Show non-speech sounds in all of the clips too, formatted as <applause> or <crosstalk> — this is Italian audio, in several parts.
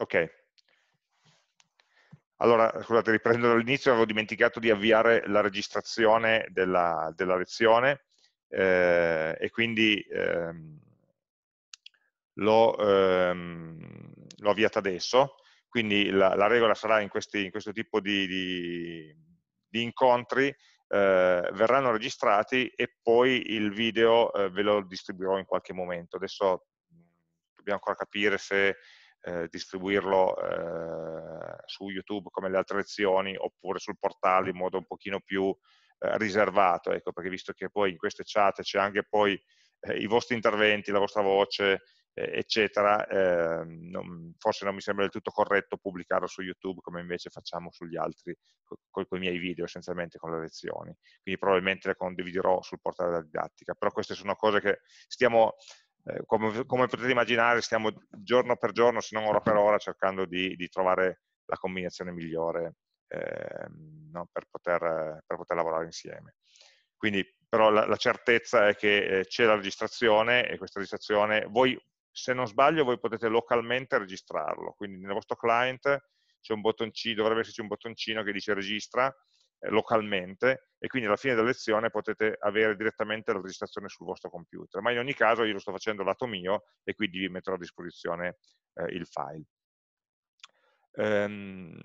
Ok. Allora, scusate, riprendo dall'inizio, avevo dimenticato di avviare la registrazione della, della lezione eh, e quindi ehm, l'ho ehm, avviata adesso, quindi la, la, regola sarà in, questi, in questo tipo di, di, di incontri eh, verranno registrati e poi il video eh, ve lo distribuirò in qualche momento. Adesso dobbiamo ancora capire se eh, distribuirlo eh, su YouTube come le altre lezioni oppure sul portale in modo un pochino più eh, riservato, ecco, perché visto che poi in queste chat c'è anche poi eh, i vostri interventi, la vostra voce, eh, eccetera, ehm, non, forse non mi sembra del tutto corretto pubblicarlo su YouTube come invece facciamo sugli altri, con i miei video essenzialmente con le lezioni. Quindi probabilmente le condividerò sul portale della didattica, però queste sono cose che stiamo eh, come, come, potete immaginare stiamo giorno per giorno, se non ora per ora, cercando di, di trovare la combinazione migliore eh, no, per, poter, per, poter, lavorare insieme. Quindi però la, la certezza è che eh, c'è la registrazione e questa registrazione, voi se non sbaglio voi potete localmente registrarlo, quindi nel vostro client c'è un bottoncino, dovrebbe esserci un bottoncino che dice registra, localmente e quindi alla fine della lezione potete avere direttamente la registrazione sul vostro computer, ma in ogni caso io lo sto facendo lato mio e quindi vi metterò a disposizione eh, il file. Ehm,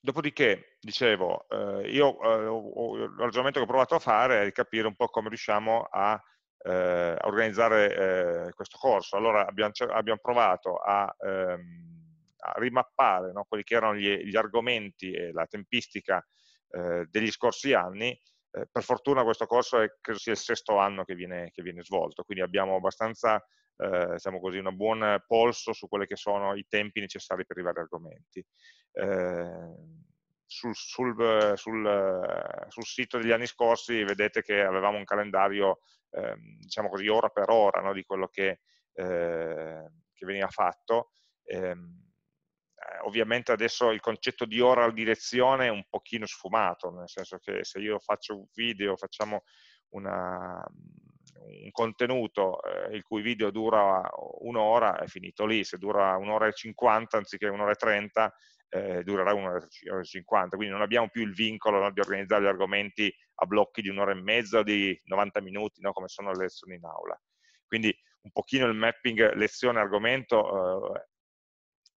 dopodiché, dicevo, eh, io eh, ragionamento che ho provato a fare è di capire un po' come riusciamo a, eh, organizzare eh, questo corso. Allora abbiamo, abbiamo provato a, ehm, a rimappare no, quelli che erano gli, gli argomenti e la tempistica eh, degli scorsi anni, eh, per fortuna questo corso è, credo sia il sesto anno che viene, che viene svolto, quindi abbiamo abbastanza, eh, diciamo così, un buon polso su quelli che sono i tempi necessari per i vari argomenti. Eh, sul, sul, sul, sul, sito degli anni scorsi vedete che avevamo un calendario, ehm, diciamo così, ora per ora no, di quello che, eh, che veniva fatto. Ehm, eh, ovviamente adesso il concetto di oral direzione è un pochino sfumato, nel senso che se io faccio un video, facciamo una, un contenuto eh, il cui video dura un'ora, è finito lì, se dura un'ora e cinquanta anziché un'ora e trenta, eh, durerà un'ora e cinquanta, quindi non abbiamo più il vincolo no, di organizzare gli argomenti a blocchi di un'ora e mezza di 90 minuti, no, come sono le lezioni in aula. Quindi un pochino il mapping lezione-argomento eh,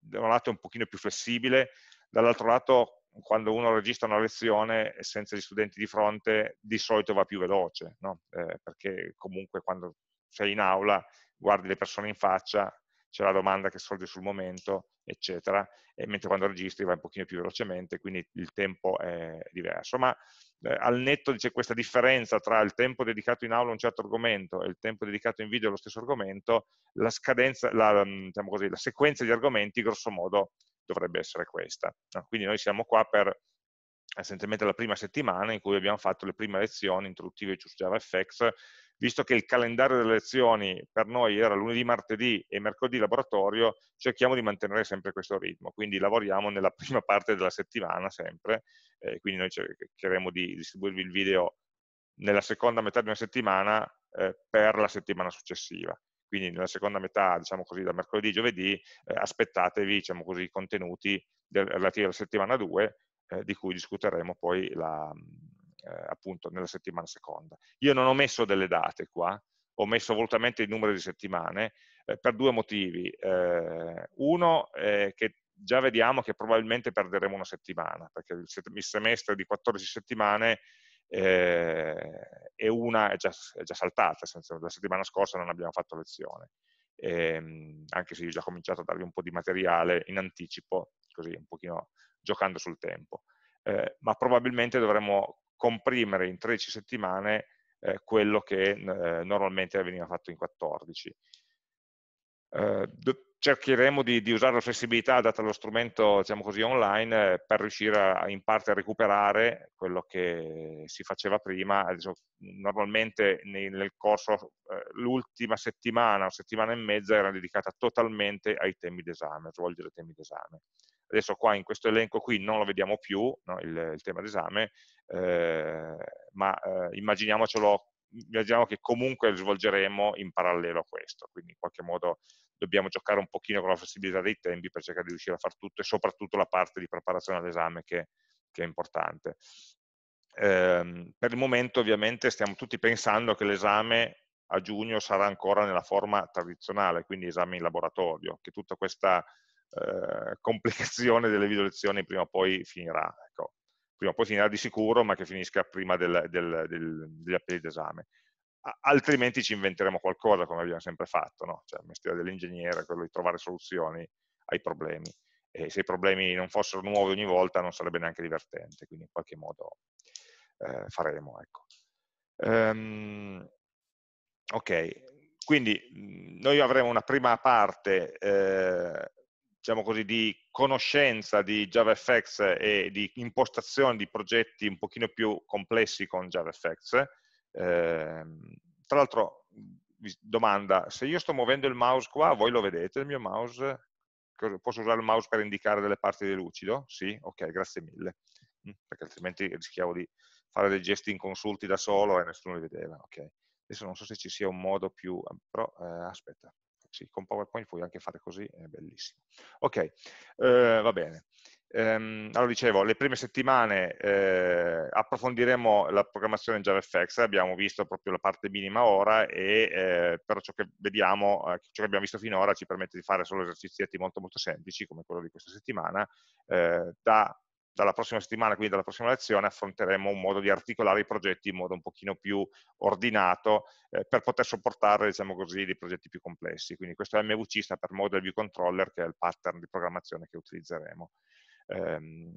da un lato è un pochino più flessibile, dall'altro lato quando uno registra una lezione senza gli studenti di fronte di solito va più veloce, no? eh, perché comunque quando sei in aula guardi le persone in faccia, c'è la domanda che sorge sul momento, eccetera, e mentre quando registri vai un pochino più velocemente, quindi il tempo è diverso. Ma eh, al netto c'è questa differenza tra il tempo dedicato in aula a un certo argomento e il tempo dedicato in video allo stesso argomento, la, scadenza, la, mm, diciamo così, la sequenza di argomenti grosso modo dovrebbe essere questa. Quindi noi siamo qua per essenzialmente la prima settimana in cui abbiamo fatto le prime lezioni introduttive su JavaFX visto che il calendario delle lezioni per noi era lunedì, martedì e mercoledì laboratorio, cerchiamo di mantenere sempre questo ritmo, quindi lavoriamo nella <laughs> prima parte della settimana sempre, eh, quindi noi cercheremo di distribuirvi il video nella seconda metà di una settimana eh, per la settimana successiva. Quindi nella seconda metà, diciamo così, da mercoledì, giovedì, eh, aspettatevi, diciamo così, i contenuti del, relativi alla settimana 2, eh, di cui discuteremo poi la, eh, appunto nella settimana seconda. Io non ho messo delle date qua, ho messo volutamente il numero di settimane eh, per due motivi. Eh, uno è che già vediamo che probabilmente perderemo una settimana, perché il, il semestre di 14 settimane eh, e una è già, è già saltata, senza, la settimana scorsa non abbiamo fatto lezione. Eh, anche se io ho già cominciato a darvi un po' di materiale in anticipo, così un pochino giocando sul tempo. Eh, ma probabilmente dovremo comprimere in 13 settimane eh, quello che eh, normalmente veniva fatto in 14. Eh, cercheremo di, di, usare la flessibilità data lo strumento diciamo così, online eh, per riuscire a, in parte a recuperare quello che si faceva prima. Adesso, normalmente nel, nel corso l'ultima settimana o settimana e mezza era dedicata totalmente ai temi d'esame, a svolgere temi d'esame. Adesso qua in questo elenco qui non lo vediamo più, no, il, il, tema d'esame, eh, ma eh, immaginiamocelo, immaginiamo che comunque svolgeremo in parallelo a questo, quindi in qualche modo dobbiamo giocare un pochino con la flessibilità dei tempi per cercare di riuscire a fare tutto e soprattutto la parte di preparazione all'esame che, che, è importante. Eh, per il momento ovviamente stiamo tutti pensando che l'esame a giugno sarà ancora nella forma tradizionale, quindi esame in laboratorio, che tutta questa eh, complicazione delle video lezioni prima o poi finirà. Ecco. Prima o poi finirà di sicuro, ma che finisca prima del, del, del, degli appelli d'esame. Altrimenti ci inventeremo qualcosa, come abbiamo sempre fatto, no? cioè il mestiere dell'ingegnere è quello di trovare soluzioni ai problemi. E se i problemi non fossero nuovi ogni volta non sarebbe neanche divertente, quindi in qualche modo eh, faremo. Ecco. Um, ok, quindi noi avremo una prima parte eh, diciamo così, di conoscenza di JavaFX e di impostazione di progetti un pochino più complessi con JavaFX. Eh, tra l'altro, domanda, se io sto muovendo il mouse qua, voi lo vedete il mio mouse? Posso usare il mouse per indicare delle parti di lucido? Sì? Ok, grazie mille. Perché altrimenti rischiavo di fare dei gesti inconsulti da solo e nessuno li vedeva. Ok. Adesso non so se ci sia un modo più... però eh, aspetta, sì, con PowerPoint puoi anche fare così, è bellissimo. Ok, eh, va bene. Ehm, allora dicevo, le prime settimane eh, approfondiremo la programmazione in JavaFX, abbiamo visto proprio la parte minima ora e eh, però ciò che vediamo, eh, ciò che abbiamo visto finora ci permette di fare solo esercizietti molto molto semplici come quello di questa settimana, eh, da dalla prossima settimana, quindi dalla prossima lezione, affronteremo un modo di articolare i progetti in modo un pochino più ordinato eh, per poter sopportare, diciamo così, dei progetti più complessi. Quindi questo MVC sta per Model View Controller, che è il pattern di programmazione che utilizzeremo. Um,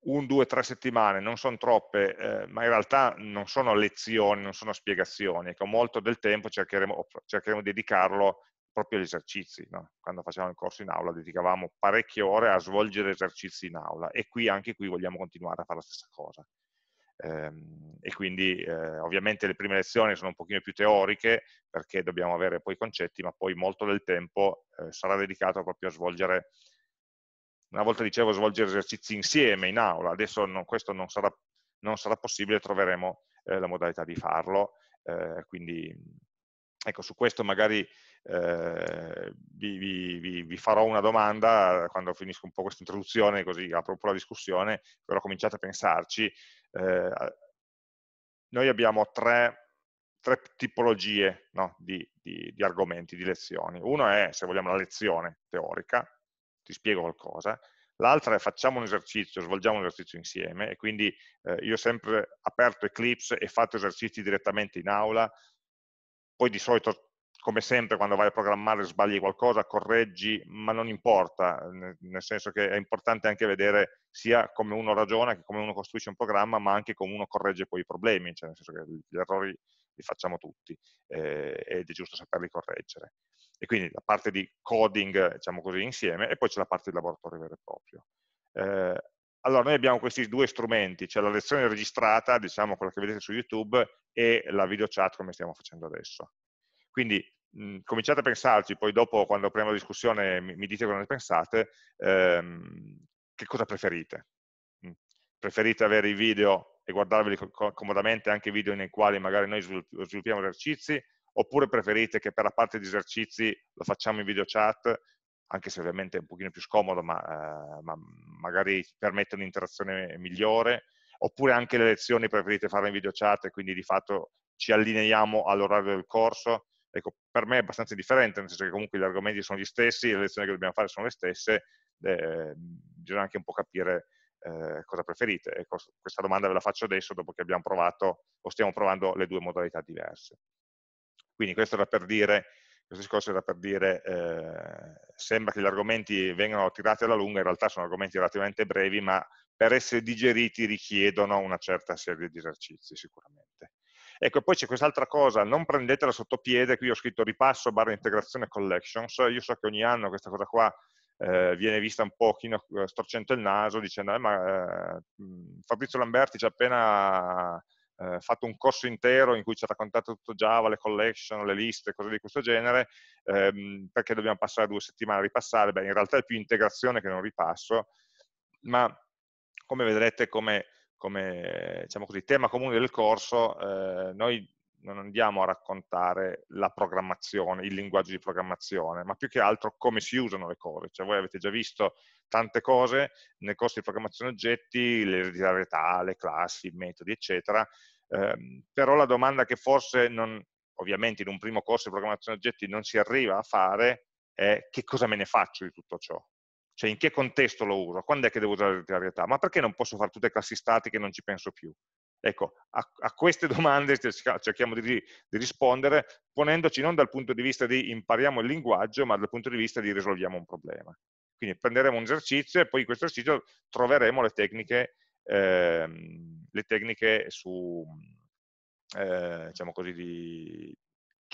un, due, tre settimane non sono troppe, eh, ma in realtà non sono lezioni, non sono spiegazioni, ecco, molto del tempo cercheremo, cercheremo di dedicarlo proprio agli esercizi. No? Quando facevamo il corso in aula dedicavamo parecchie ore a svolgere esercizi in aula e qui anche qui vogliamo continuare a fare la stessa cosa. Ehm, e quindi eh, ovviamente le prime lezioni sono un pochino più teoriche perché dobbiamo avere poi i concetti, ma poi molto del tempo eh, sarà dedicato proprio a svolgere, una volta dicevo svolgere esercizi insieme in aula, adesso non, questo non sarà, non sarà, possibile, troveremo eh, la modalità di farlo, eh, quindi ecco su questo magari eh, vi, vi, vi, farò una domanda quando finisco un po' questa introduzione, così apro un po' la discussione, però cominciate a pensarci. Eh, noi abbiamo tre, tre tipologie no, di, di, di, argomenti, di lezioni. Uno è, se vogliamo, la lezione teorica, ti spiego qualcosa. L'altra è facciamo un esercizio, svolgiamo un esercizio insieme e quindi eh, io ho sempre aperto Eclipse e fatto esercizi direttamente in aula, poi di solito come sempre quando vai a programmare sbagli qualcosa, correggi, ma non importa, nel senso che è importante anche vedere sia come uno ragiona che come uno costruisce un programma, ma anche come uno corregge poi i problemi, cioè nel senso che gli errori li facciamo tutti eh, ed è giusto saperli correggere. E quindi la parte di coding, diciamo così, insieme, e poi c'è la parte di laboratorio vero e proprio. Eh, allora, noi abbiamo questi due strumenti, cioè la lezione registrata, diciamo quella che vedete su YouTube, e la video chat come stiamo facendo adesso. Quindi mh, cominciate a pensarci, poi dopo quando apriamo la discussione mi, mi dite cosa ne pensate, ehm, che cosa preferite. Mh. Preferite avere i video e guardarveli co comodamente, anche video nei quali magari noi sviluppiamo esercizi, oppure preferite che per la parte di esercizi lo facciamo in video chat, anche se ovviamente è un pochino più scomodo, ma, eh, ma magari permette un'interazione migliore, oppure anche le lezioni preferite farle in video chat e quindi di fatto ci allineiamo all'orario del corso, ecco, per me è abbastanza differente, nel senso che comunque gli argomenti sono gli stessi, le lezioni che dobbiamo fare sono le stesse, eh, bisogna anche un po' capire eh, cosa preferite. Ecco, questa domanda ve la faccio adesso, dopo che abbiamo provato, o stiamo provando le due modalità diverse. Quindi questo era per dire, questo discorso era per dire, eh, sembra che gli argomenti vengano tirati alla lunga, in realtà sono argomenti relativamente brevi, ma per essere digeriti richiedono una certa serie di esercizi sicuramente. Ecco, poi c'è quest'altra cosa, non prendetela sotto piede, qui ho scritto ripasso barra integrazione collections, io so che ogni anno questa cosa qua eh, viene vista un pochino eh, storcendo il naso, dicendo eh, ma eh, Fabrizio Lamberti ci ha appena eh, fatto un corso intero in cui ci ha raccontato tutto Java, le collection, le liste, cose di questo genere, ehm, perché dobbiamo passare due settimane a ripassare? Beh, in realtà è più integrazione che non ripasso, ma come vedrete come come diciamo così, tema comune del corso, eh, noi non andiamo a raccontare la programmazione, il linguaggio di programmazione, ma più che altro come si usano le cose. Cioè voi avete già visto tante cose nel corso di programmazione oggetti, l'ereditarietà, le classi, i metodi, eccetera, eh, però la domanda che forse non, ovviamente in un primo corso di programmazione oggetti non si arriva a fare è che cosa me ne faccio di tutto ciò? Cioè in che contesto lo uso? Quando è che devo usare l'ereditarietà? Ma perché non posso fare tutte classi statiche e non ci penso più? Ecco, a, a queste <laughs> domande cerchiamo di, di, rispondere ponendoci non dal punto di vista di impariamo il linguaggio, ma dal punto di vista di risolviamo un problema. Quindi prenderemo un esercizio e poi in questo esercizio troveremo le tecniche, ehm, le tecniche su, eh, diciamo così, di,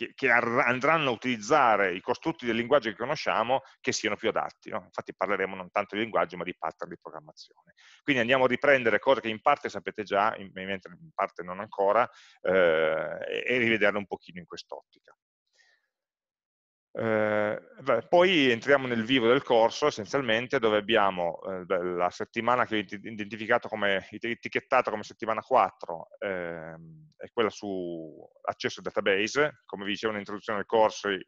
che, che, andranno a utilizzare i costrutti del linguaggio che conosciamo che siano più adatti. No? Infatti parleremo non tanto di linguaggio ma di pattern di programmazione. Quindi andiamo a riprendere cose che in parte sapete già, in, mentre in parte non ancora, eh, e rivederle un pochino in quest'ottica. Eh, beh, poi entriamo nel vivo del corso essenzialmente dove abbiamo eh, la settimana che ho identificato come etichettata come settimana 4 eh, è quella su accesso al database. Come vi dicevo nell'introduzione del corso eh,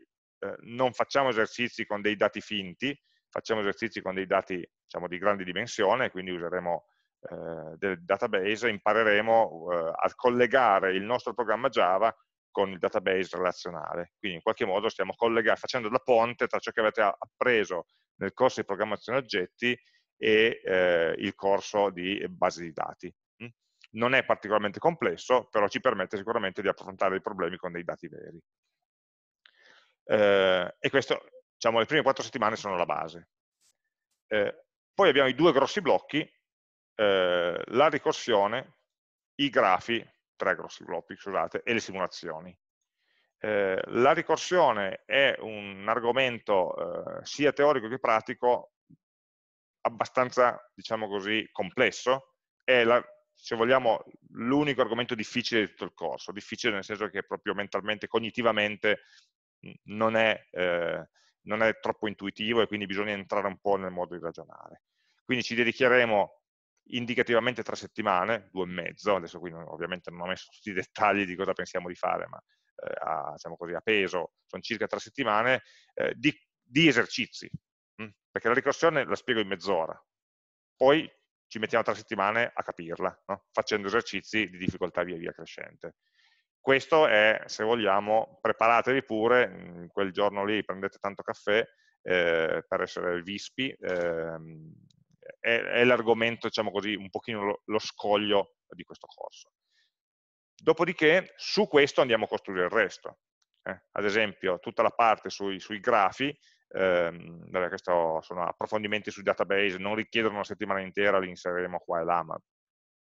non facciamo esercizi con dei dati finti facciamo esercizi con dei dati diciamo di grande dimensione quindi useremo eh, del database impareremo eh, a collegare il nostro programma Java con il database relazionale. Quindi in qualche modo stiamo facendo da ponte tra ciò che avete appreso nel corso di programmazione oggetti e eh, il corso di base di dati. Mm? Non è particolarmente complesso, però ci permette sicuramente di affrontare i problemi con dei dati veri. Eh, e questo, diciamo, le prime quattro settimane sono la base. Eh, poi abbiamo i due grossi blocchi, eh, la ricorsione, i grafi tre grossi blocchi, scusate, e le simulazioni. Eh, la ricorsione è un argomento eh, sia teorico che pratico abbastanza, diciamo così, complesso, è, la, se vogliamo, l'unico argomento difficile di tutto il corso, difficile nel senso che proprio mentalmente, cognitivamente non è, eh, non è troppo intuitivo e quindi bisogna entrare un po' nel modo di ragionare. Quindi ci dedicheremo indicativamente tre settimane, due e mezzo, adesso qui ovviamente non ho messo tutti i dettagli di cosa pensiamo di fare, ma eh, a, diciamo così, a, peso sono circa tre settimane, eh, di, di, esercizi, mh? Mm? perché la ricorsione la spiego in mezz'ora, poi ci mettiamo tre settimane a capirla, no? facendo esercizi di difficoltà via via crescente. Questo è, se vogliamo, preparatevi pure, in quel giorno lì prendete tanto caffè eh, per essere vispi, ehm, è, è l'argomento, diciamo così, un pochino lo, lo scoglio di questo corso. Dopodiché su questo andiamo a costruire il resto. Eh, ad esempio, tutta la parte sui, sui grafi, ehm, questo sono approfondimenti sui database, non richiedono una settimana intera, li inseriremo qua e là, ma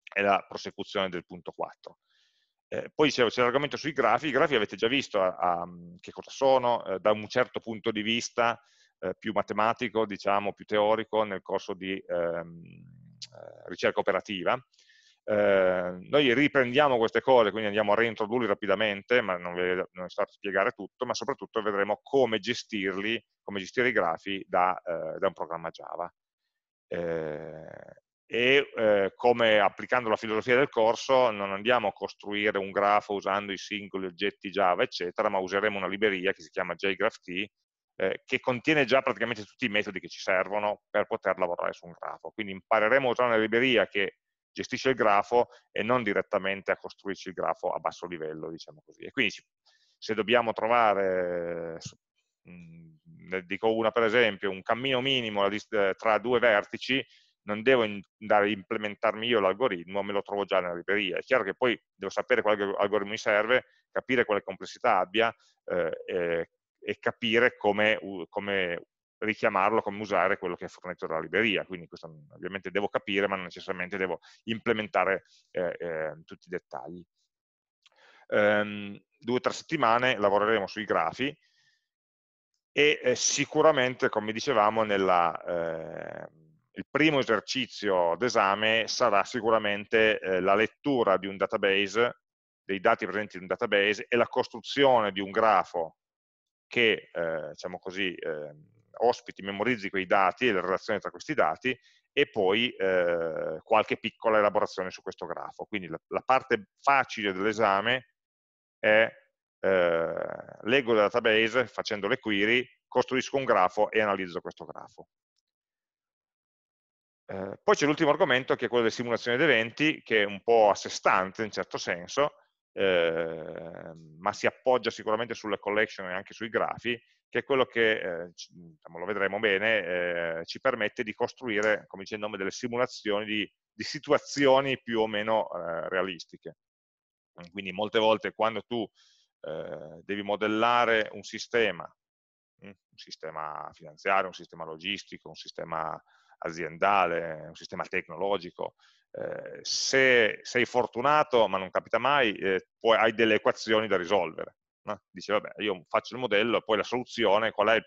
è la prosecuzione del punto 4. Eh, poi c'è l'argomento sui grafi, i grafi avete già visto a, a, che cosa sono, eh, da un certo punto di vista eh, più matematico, diciamo, più teorico nel corso di ehm, eh, ricerca operativa. Eh, noi riprendiamo queste cose, quindi andiamo a reintrodurli rapidamente, ma non vi non sto a spiegare tutto, ma soprattutto vedremo come gestirli, come gestire i grafi da, eh, da un programma Java. Eh, e eh, come applicando la filosofia del corso non andiamo a costruire un grafo usando i singoli oggetti Java, eccetera, ma useremo una libreria che si chiama JGraphT eh, che contiene già praticamente tutti i metodi che ci servono per poter lavorare su un grafo. Quindi impareremo a usare una libreria che gestisce il grafo e non direttamente a costruirci il grafo a basso livello, diciamo così. E quindi se dobbiamo trovare, dico una per esempio, un cammino minimo tra due vertici, non devo andare a implementarmi io l'algoritmo, me lo trovo già nella libreria. È chiaro che poi devo sapere quale algoritmo mi serve, capire quale complessità abbia, eh, e capire come, come richiamarlo, come usare quello che è fornito dalla libreria, quindi questo ovviamente devo capire, ma non necessariamente devo implementare eh, eh, tutti i dettagli. Um, due o tre settimane lavoreremo sui grafi e eh, sicuramente, come dicevamo, nella, eh, il primo esercizio d'esame sarà sicuramente eh, la lettura di un database, dei dati presenti in un database e la costruzione di un grafo che eh, diciamo così, eh, ospiti, memorizzi quei dati e le relazioni tra questi dati e poi eh, qualche piccola elaborazione su questo grafo. Quindi la, la parte facile dell'esame è eh, leggo il database facendo le query, costruisco un grafo e analizzo questo grafo. Eh, poi c'è l'ultimo argomento che è quello delle simulazioni di eventi, che è un po' a sé stante in certo senso, eh, ma si appoggia sicuramente sulle collection e anche sui grafi, che è quello che, eh, diciamo, lo vedremo bene, eh, ci permette di costruire, come dice il nome, delle simulazioni di, di situazioni più o meno eh, realistiche. Quindi molte volte quando tu eh, devi modellare un sistema, un sistema finanziario, un sistema logistico, un sistema aziendale, un sistema tecnologico, eh, se sei fortunato, ma non capita mai, eh, poi hai delle equazioni da risolvere. No? Dice, vabbè, io faccio il modello, poi la soluzione, qual è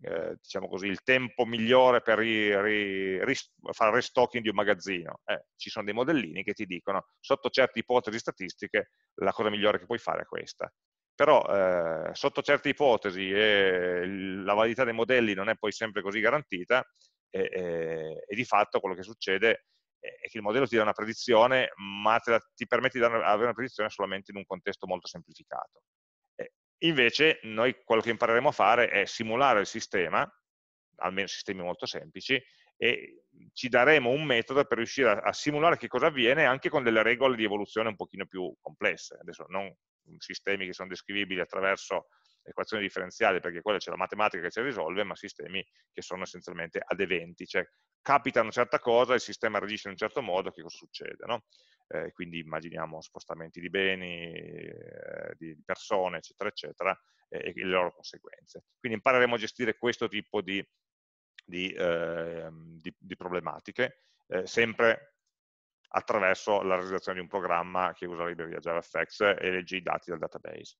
eh, diciamo così, il tempo migliore per ri, ri, ri, fare restocking di un magazzino. Eh, ci sono dei modellini che ti dicono, sotto certe ipotesi statistiche, la cosa migliore che puoi fare è questa. Però eh, sotto certe ipotesi la validità dei modelli non è poi sempre così garantita e, e, e di fatto quello che succede è che il modello ti dà una predizione, ma la, ti permette di avere una predizione solamente in un contesto molto semplificato. Invece noi quello che impareremo a fare è simulare il sistema, almeno sistemi molto semplici, e ci daremo un metodo per riuscire a, a, simulare che cosa avviene anche con delle regole di evoluzione un pochino più complesse. Adesso non sistemi che sono descrivibili attraverso equazioni differenziali, perché quella c'è la matematica che ci risolve, ma sistemi che sono essenzialmente ad eventi, cioè capita una certa cosa, il sistema reagisce in un certo modo, che cosa succede? No? eh, quindi immaginiamo spostamenti di beni, eh, di persone, eccetera, eccetera, e, e, le loro conseguenze. Quindi impareremo a gestire questo tipo di, di, eh, di, di problematiche, eh, sempre attraverso la realizzazione di un programma che usa libreria JavaFX e legge i dati dal database.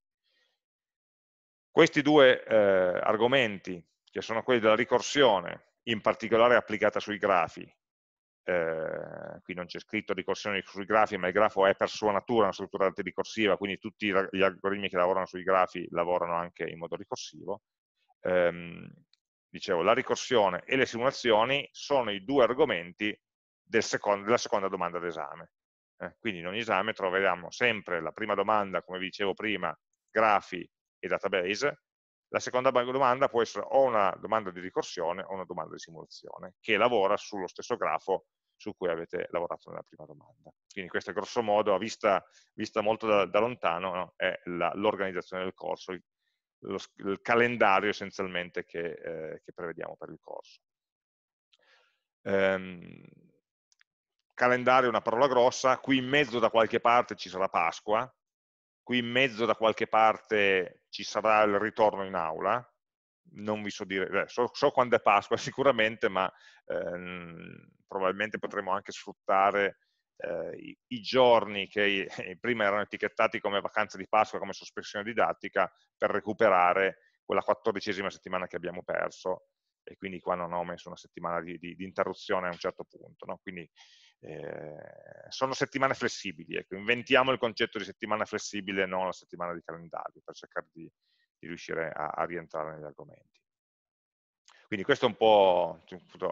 Questi due eh, argomenti, che sono quelli della ricorsione, in particolare applicata sui grafi, eh, qui non c'è scritto ricorsione sui grafi, ma il grafo è per sua natura una struttura ricorsiva, quindi tutti gli algoritmi che lavorano sui grafi lavorano anche in modo ricorsivo. Eh, dicevo, la ricorsione e le simulazioni sono i due argomenti del secondo, della seconda domanda d'esame. Eh, quindi in ogni esame troveremo sempre la prima domanda, come vi dicevo prima, grafi e database, la seconda domanda può essere o una domanda di ricorsione o una domanda di simulazione, che lavora sullo stesso grafo su cui avete lavorato nella prima domanda. Quindi questo è grosso modo, vista, vista molto da, da lontano, no? è l'organizzazione del corso, il, lo, il, calendario essenzialmente che, eh, che, prevediamo per il corso. Ehm, calendario è una parola grossa, qui in mezzo da qualche parte ci sarà Pasqua, qui in mezzo da qualche parte ci sarà il ritorno in aula, non vi so dire, so, so quando è Pasqua <laughs> sicuramente, ma ehm, probabilmente potremo anche sfruttare eh, i, i, giorni che eh, <laughs> prima erano etichettati come vacanze di Pasqua, come sospensione didattica, per recuperare quella quattordicesima settimana che abbiamo perso e quindi qua non ho messo una settimana di, di, di interruzione a un certo punto. No? Quindi eh, sono settimane flessibili, ecco, inventiamo il concetto di settimana flessibile e non la settimana di calendario per cercare di, di riuscire a, a, rientrare negli argomenti. Quindi questo è un po' uh,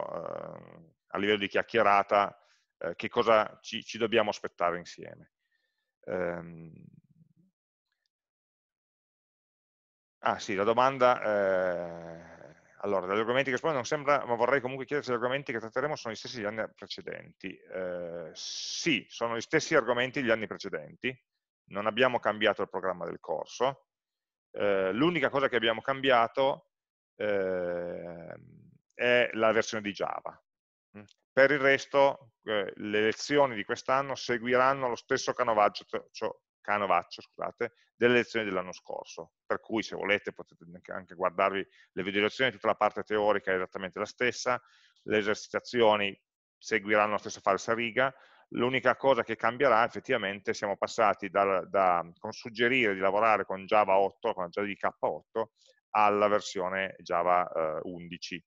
a livello di chiacchierata uh, che cosa ci, ci, dobbiamo aspettare insieme. Um, ah sì, la domanda... Allora, dagli argomenti che espongo non sembra, ma vorrei comunque chiedere se gli argomenti che tratteremo sono gli stessi degli anni precedenti. Eh, sì, sono gli stessi argomenti degli anni precedenti, non abbiamo cambiato il programma del corso. Eh, L'unica cosa che abbiamo cambiato eh, è la versione di Java. Mm. Per il resto, eh, le lezioni di quest'anno seguiranno lo stesso canovaccio, cioè, canovaccio scusate, delle lezioni dell'anno scorso, per cui se volete potete anche guardarvi le video lezioni, tutta la parte teorica è esattamente la stessa, le esercitazioni seguiranno la stessa falsa riga, l'unica cosa che cambierà effettivamente siamo passati da, da suggerire di lavorare con Java 8, con la JDK8, alla versione Java eh, 11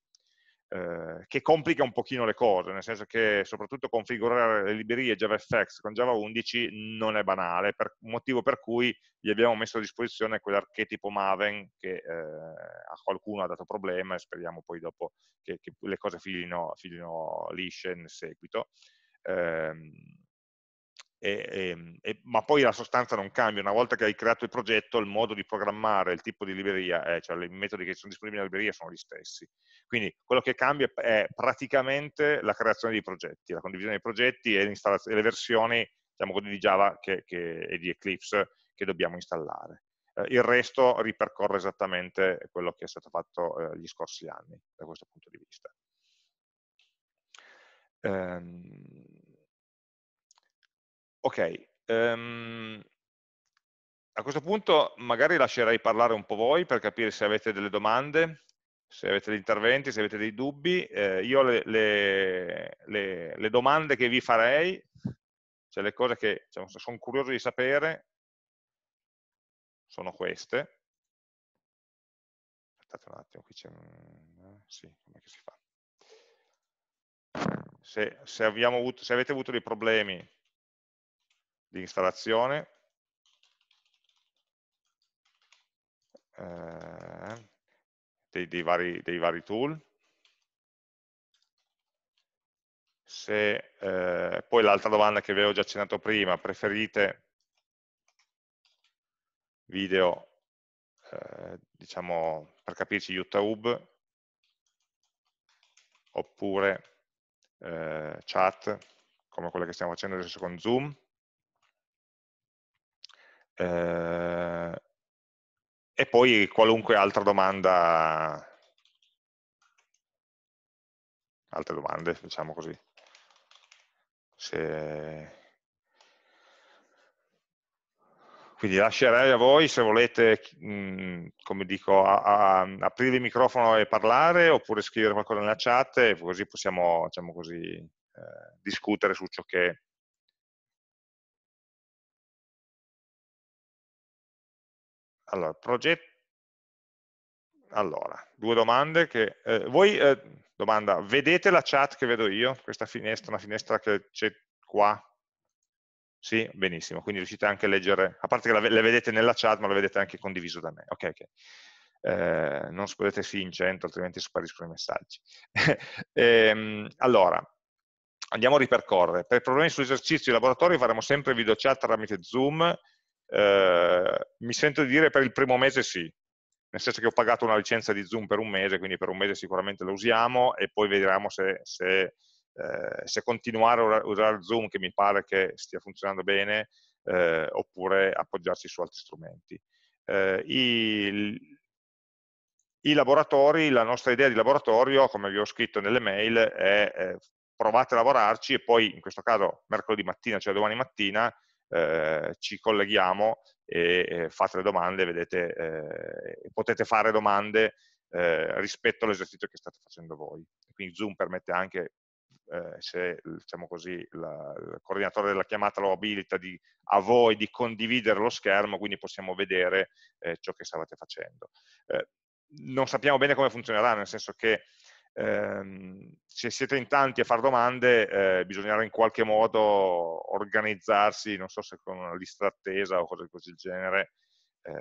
eh, che complica un pochino le cose, nel senso che soprattutto configurare le librerie JavaFX con Java 11 non è banale, per, motivo per cui gli abbiamo messo a disposizione quell'archetipo Maven che eh, a qualcuno ha dato problema e speriamo poi dopo che, che le cose filino, filino lisce nel seguito. Eh, e, e, ma poi la sostanza non cambia, una volta che hai creato il progetto il modo di programmare, il tipo di libreria, è, cioè i metodi che sono disponibili nella libreria sono gli stessi. Quindi quello che cambia è praticamente la creazione dei progetti, la condivisione dei progetti e, e le versioni diciamo di Java che, che, e di Eclipse che dobbiamo installare. Eh, il resto ripercorre esattamente quello che è stato fatto eh, gli scorsi anni da questo punto di vista. Um, Ok, um, a questo punto magari lascerei parlare un po' voi per capire se avete delle domande, se avete degli interventi, se avete dei dubbi. Eh, io le, le, le, le, domande che vi farei, cioè le cose che diciamo, sono curioso di sapere, sono queste. Aspettate un attimo, qui c'è un... Sì, come si fa? Se, se, avuto, se avete avuto dei problemi di installazione eh, dei, dei, vari, dei, vari, tool. Se, eh, poi l'altra domanda che avevo già accennato prima, preferite video, eh, diciamo, per capirci YouTube, oppure eh, chat, come quelle che stiamo facendo adesso con Zoom. Eh, e poi qualunque altra domanda, altre domande, diciamo così. Se... Quindi lascerei a voi se volete, mh, mm, come dico, a, a, aprire il microfono e parlare oppure scrivere qualcosa nella chat così possiamo diciamo così, eh, discutere su ciò che, Allora, progetto... Allora, due domande che... Eh, voi, eh, domanda, vedete la chat che vedo io? Questa finestra, una finestra che c'è qua? Sì, benissimo, quindi riuscite anche a leggere, a parte che la, le vedete nella chat, ma la vedete anche condiviso da me. Ok, ok. Eh, non scrivete sì in centro, altrimenti spariscono i messaggi. <laughs> ehm, allora, andiamo a ripercorrere. Per problemi sull'esercizio di laboratorio faremo sempre video chat tramite Zoom, eh, mi sento di dire per il primo mese sì, nel senso che ho pagato una licenza di Zoom per un mese, quindi per un mese sicuramente lo usiamo e poi vedremo se, se, eh, se continuare a usare Zoom, che mi pare che stia funzionando bene, eh, oppure appoggiarsi su altri strumenti. Eh, I, I laboratori, la nostra idea di laboratorio, come vi ho scritto nelle mail, è, è provate a lavorarci e poi, in questo caso, mercoledì mattina, cioè domani mattina, eh, ci colleghiamo e eh, fate le domande, vedete, eh, potete fare domande eh, rispetto all'esercizio che state facendo voi. Quindi Zoom permette anche, eh, se diciamo così, la, il coordinatore della chiamata lo abilita di, a voi di condividere lo schermo, quindi possiamo vedere ciò che stavate facendo. non sappiamo bene come funzionerà, nel senso che ehm, se siete in tanti a fare domande, eh, bisognerà in qualche modo organizzarsi, non so se con una lista d'attesa o cose così del genere, eh,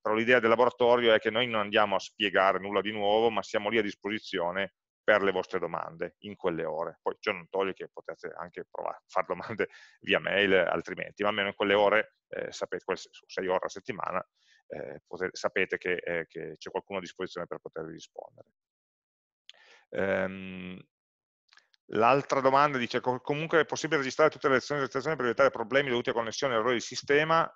però l'idea del laboratorio è che noi non andiamo a spiegare nulla di nuovo, ma siamo lì a disposizione per le vostre domande in quelle ore. Poi ciò non toglie che potete anche provare a fare domande <laughs> via mail altrimenti, ma almeno in quelle ore, eh, sapete, quelle 6 ore a settimana, eh, potete, sapete che, eh, c'è qualcuno a disposizione per potervi rispondere. Ehm, L'altra domanda dice, comunque è possibile registrare tutte le lezioni di registrazione per evitare problemi dovuti a connessione e errori di sistema?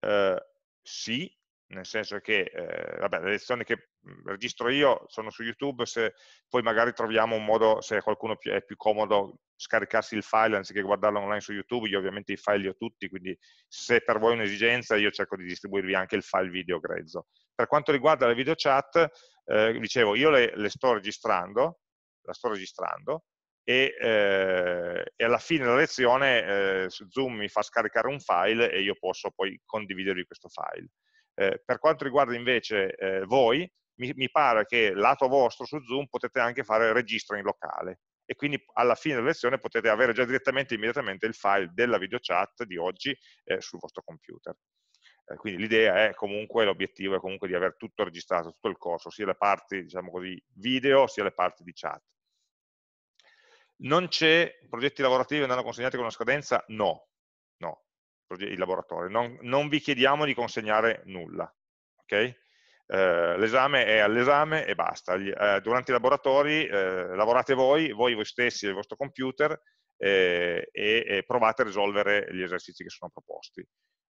Eh, sì, nel senso che eh, vabbè, le lezioni che registro io sono su YouTube, se poi magari troviamo un modo, se qualcuno è più comodo scaricarsi il file anziché guardarlo online su YouTube, io ovviamente i file li ho tutti, quindi se per voi è un'esigenza io cerco di distribuirvi anche il file video grezzo. Per quanto riguarda le video chat, eh, dicevo, io le, le, sto registrando, la sto registrando, e, eh, e alla fine della lezione eh, Zoom mi fa scaricare un file e io posso poi condividervi questo file. Eh, per quanto riguarda invece eh, voi, mi, mi, pare che lato vostro su Zoom potete anche fare registro in locale e quindi alla fine della lezione potete avere già direttamente, immediatamente il file della video chat di oggi eh, sul vostro computer. Eh, quindi l'idea è comunque, l'obiettivo è comunque di avere tutto registrato, tutto il corso, sia le parti, diciamo così, video, sia le parti di chat. Non c'è progetti lavorativi andranno consegnati con una scadenza? No. i laboratori, non, non, vi chiediamo di consegnare nulla, ok? Eh, l'esame è all'esame e basta. Eh, durante i laboratori eh, lavorate voi, voi voi stessi e il vostro computer eh, e, e, provate a risolvere gli esercizi che sono proposti.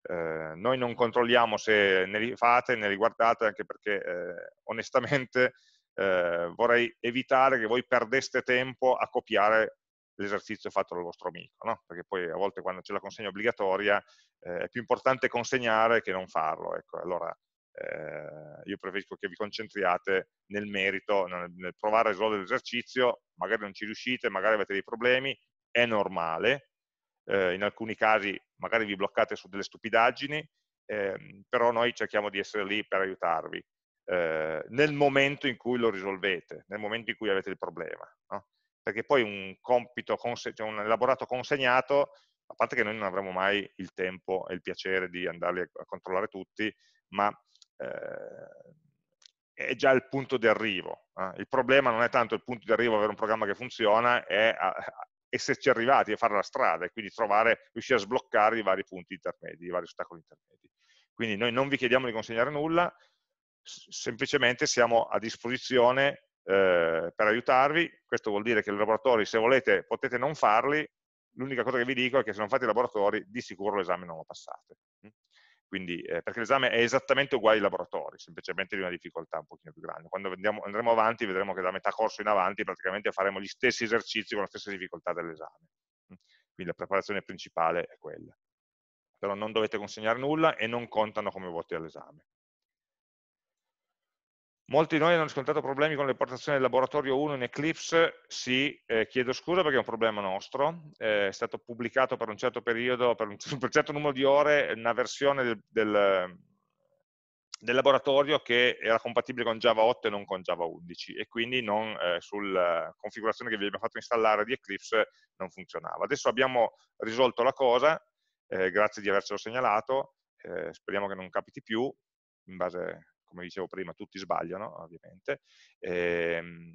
Eh, noi non controlliamo se ne fate, ne li guardate, anche perché eh, onestamente vorrei evitare che voi perdeste tempo a copiare l'esercizio fatto dal vostro amico, no? perché poi a volte quando c'è la consegna obbligatoria è più importante consegnare che non farlo. Ecco, allora eh, io preferisco che vi concentriate nel merito, nel, nel provare a risolvere l'esercizio, magari non ci riuscite, magari avete dei problemi, è normale, eh, in alcuni casi magari vi bloccate su delle stupidaggini, eh, però noi cerchiamo di essere lì per aiutarvi eh, nel momento in cui lo risolvete, nel momento in cui avete il problema. No? Perché poi un compito, cioè un elaborato consegnato, a parte che noi non avremo mai il tempo e il piacere di andarli a controllare tutti, ma eh, è già il punto di arrivo. Eh? Il problema non è tanto il punto di arrivo avere un programma che funziona, è a, esserci arrivati a fare la strada e quindi trovare, riuscire a sbloccare i vari punti intermedi, i vari ostacoli intermedi. Quindi noi non vi chiediamo di consegnare nulla, semplicemente siamo a disposizione eh, per aiutarvi, questo vuol dire che i laboratori, se volete, potete non farli, l'unica cosa che vi dico è che se non fate i laboratori, di sicuro l'esame non lo passate. Quindi, eh, perché l'esame è esattamente uguale ai laboratori, semplicemente di una difficoltà un pochino più grande. Quando andiamo, andremo avanti vedremo che da metà corso in avanti praticamente faremo gli stessi esercizi con la stessa difficoltà dell'esame. Quindi la preparazione principale è quella. Però non dovete consegnare nulla e non contano come voti all'esame. Molti di noi hanno riscontrato problemi con l'importazione del laboratorio 1 in Eclipse, sì, eh, chiedo scusa perché è un problema nostro, eh, è stato pubblicato per un certo periodo, per un, <laughs> per un certo numero di ore, una versione del, del, del, laboratorio che era compatibile con Java 8 e non con Java 11 e quindi non, eh, sulla configurazione che vi abbiamo fatto installare di Eclipse non funzionava. Adesso abbiamo risolto la cosa, eh, grazie di avercelo segnalato, eh, speriamo che non capiti più, in base come dicevo prima, tutti sbagliano ovviamente, e, ehm,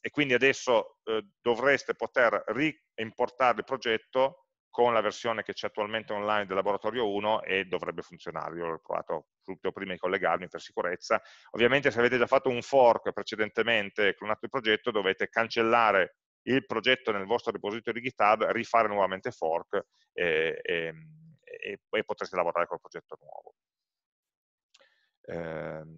e quindi adesso eh, dovreste poter reimportare il progetto con la versione che c'è attualmente online del laboratorio 1 e dovrebbe funzionare. Io l'ho provato subito prima di collegarmi per sicurezza. Ovviamente se avete già fatto un fork precedentemente, clonato il progetto, dovete cancellare il progetto nel vostro repository GitHub, rifare nuovamente fork e, e, e, e potreste lavorare col progetto nuovo. Ehm,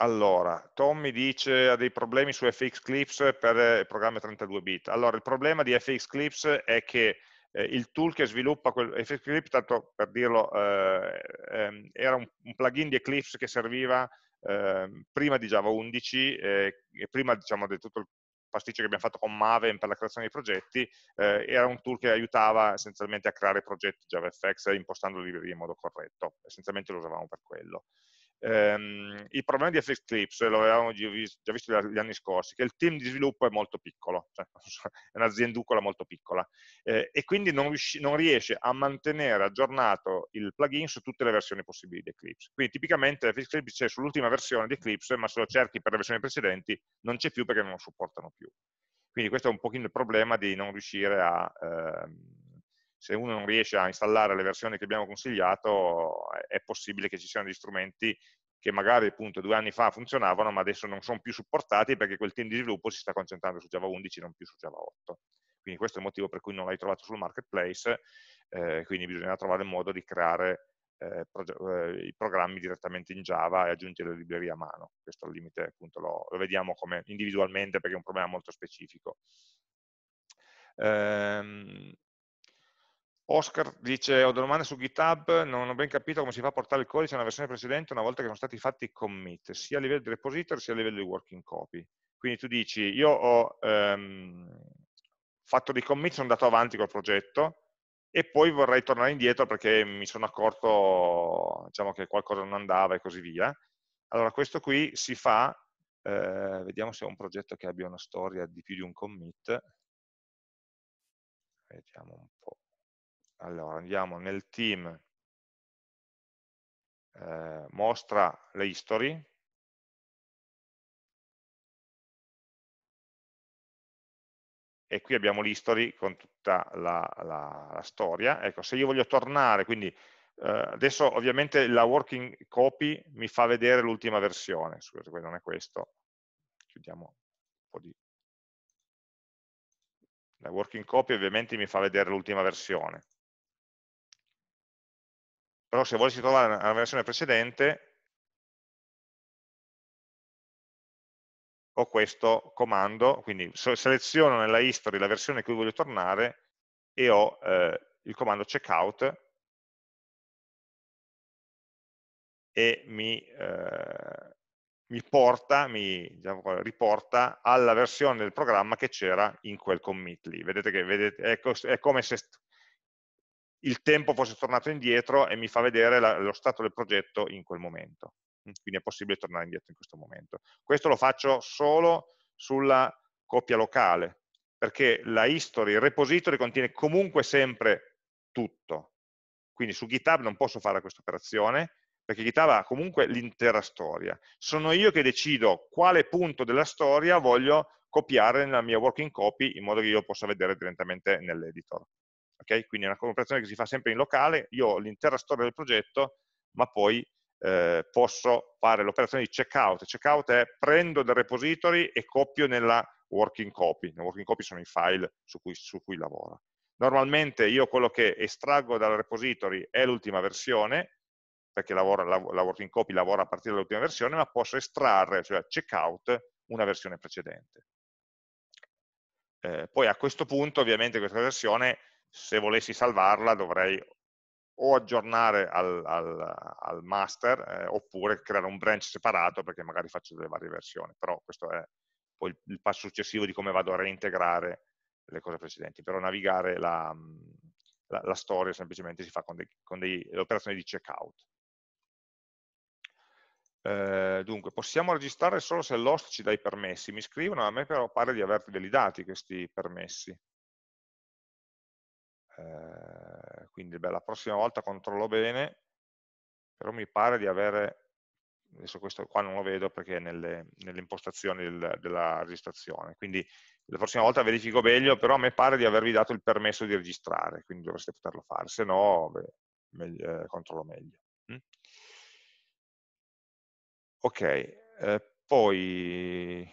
allora, Tommy dice ha dei problemi su FX Clips per il programma 32 bit. Allora, il problema di FX Clips è che eh, il tool che sviluppa quel, FX Clips, tanto per dirlo, eh, eh, era un, un, plugin di Eclipse che serviva ehm, prima di Java 11 eh, e prima diciamo, di tutto il pasticcio che abbiamo fatto con Maven per la creazione dei progetti, eh, era un tool che aiutava essenzialmente a creare progetti JavaFX impostando le librerie in modo corretto, essenzialmente lo usavamo per quello. Ehm, il problema di FXClips, lo avevamo già visto gli anni scorsi, che il team di sviluppo è molto piccolo, cioè è un'azienducola molto piccola, eh, e quindi non, non, riesce a mantenere aggiornato il plugin su tutte le versioni possibili di Eclipse. Quindi tipicamente FXClips c'è sull'ultima versione di Eclipse, ma se lo cerchi per le versioni precedenti non c'è più perché non lo supportano più. Quindi questo è un pochino il problema di non riuscire a... Ehm, se uno non riesce a installare le versioni che abbiamo consigliato, è possibile che ci siano degli strumenti che magari appunto due anni fa funzionavano, ma adesso non sono più supportati perché quel team di sviluppo si sta concentrando su Java 11 non più su Java 8. Quindi questo è il motivo per cui non l'hai trovato sul marketplace, eh, quindi bisogna trovare il modo di creare eh, eh, i programmi direttamente in Java e aggiungere le librerie a mano. Questo al limite appunto lo, lo vediamo come individualmente perché è un problema molto specifico. Ehm, Oscar dice, ho domande su GitHub, non ho ben capito come si fa a portare il codice nella versione precedente una volta che sono stati fatti i commit, sia a livello di repository sia a livello di working copy. Quindi tu dici, io ho ehm, fatto dei commit, sono andato avanti col progetto e poi vorrei tornare indietro perché mi sono accorto diciamo, che qualcosa non andava e così via. Allora questo qui si fa, eh, vediamo se è un progetto che abbia una storia di più di un commit, vediamo un po' allora andiamo nel team eh, mostra le history e qui abbiamo l'history con tutta la, la, la, storia. Ecco, se io voglio tornare, quindi eh, adesso ovviamente la working copy mi fa vedere l'ultima versione, scusate, non è questo, chiudiamo un po' di... La working copy ovviamente mi fa vedere l'ultima versione. Però se volessi trovare la versione precedente, ho questo comando, quindi seleziono nella history la versione a cui voglio tornare e ho eh, il comando checkout e mi, eh, mi porta, mi diciamo, riporta alla versione del programma che c'era in quel commit lì. Vedete che vedete, è, è, come se il tempo fosse tornato indietro e mi fa vedere la, lo stato del progetto in quel momento quindi è possibile tornare indietro in questo momento. Questo lo faccio solo sulla copia locale, perché la history, il repository contiene comunque sempre tutto. Quindi su GitHub non posso fare questa operazione, perché GitHub ha comunque l'intera storia. Sono io che decido quale punto della storia voglio copiare nella mia working copy in modo che io possa vedere direttamente nell'editor. Okay? Quindi è un'operazione che si fa sempre in locale, io ho l'intera storia del progetto, ma poi eh, posso fare l'operazione di checkout. Checkout è prendo dal repository e copio nella working copy. Le working copy sono i file su cui, su cui lavoro. Normalmente io quello che estraggo dal repository è l'ultima versione, perché lavora, la, la, working copy lavora a partire dall'ultima versione, ma posso estrarre, cioè checkout, una versione precedente. Eh, poi a questo punto, ovviamente, questa versione, se volessi salvarla, dovrei o aggiornare al, al, al master eh, oppure creare un branch separato perché magari faccio delle varie versioni, però questo è poi il, passo successivo di come vado a reintegrare le cose precedenti, però navigare la, la, la storia semplicemente si fa con, dei, con dei, le operazioni di checkout. Eh, dunque, possiamo registrare solo se l'host ci dà i permessi. Mi scrivono, a me però pare di averli dati questi permessi. Eh, quindi beh, la prossima volta controllo bene, però mi pare di avere, adesso questo qua non lo vedo perché è nelle, nelle impostazioni del, della registrazione, quindi la prossima volta verifico meglio, però a me pare di avervi dato il permesso di registrare, quindi dovreste poterlo fare, se no beh, meglio, eh, controllo meglio. Mm? Ok, eh, poi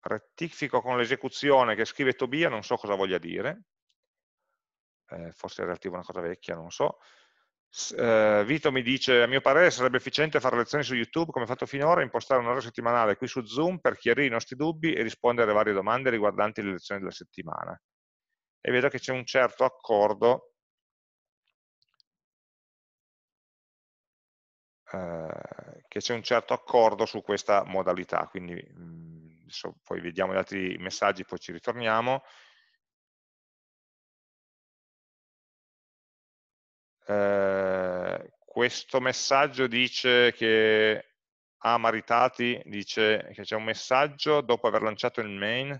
rettifico con l'esecuzione che scrive Tobia, non so cosa voglia dire, eh, forse è relativo a una cosa vecchia, non so. Eh, Vito mi dice, a mio parere sarebbe efficiente fare lezioni su YouTube come fatto finora, impostare un'ora settimanale qui su Zoom per chiarire i nostri dubbi e rispondere alle varie domande riguardanti le lezioni della settimana. E vedo che c'è un certo accordo eh, che c'è un certo accordo su questa modalità, quindi mh, mm, adesso poi vediamo gli altri messaggi, poi ci ritorniamo. Eh, questo messaggio dice che a. Maritati dice che c'è un messaggio dopo aver lanciato il main.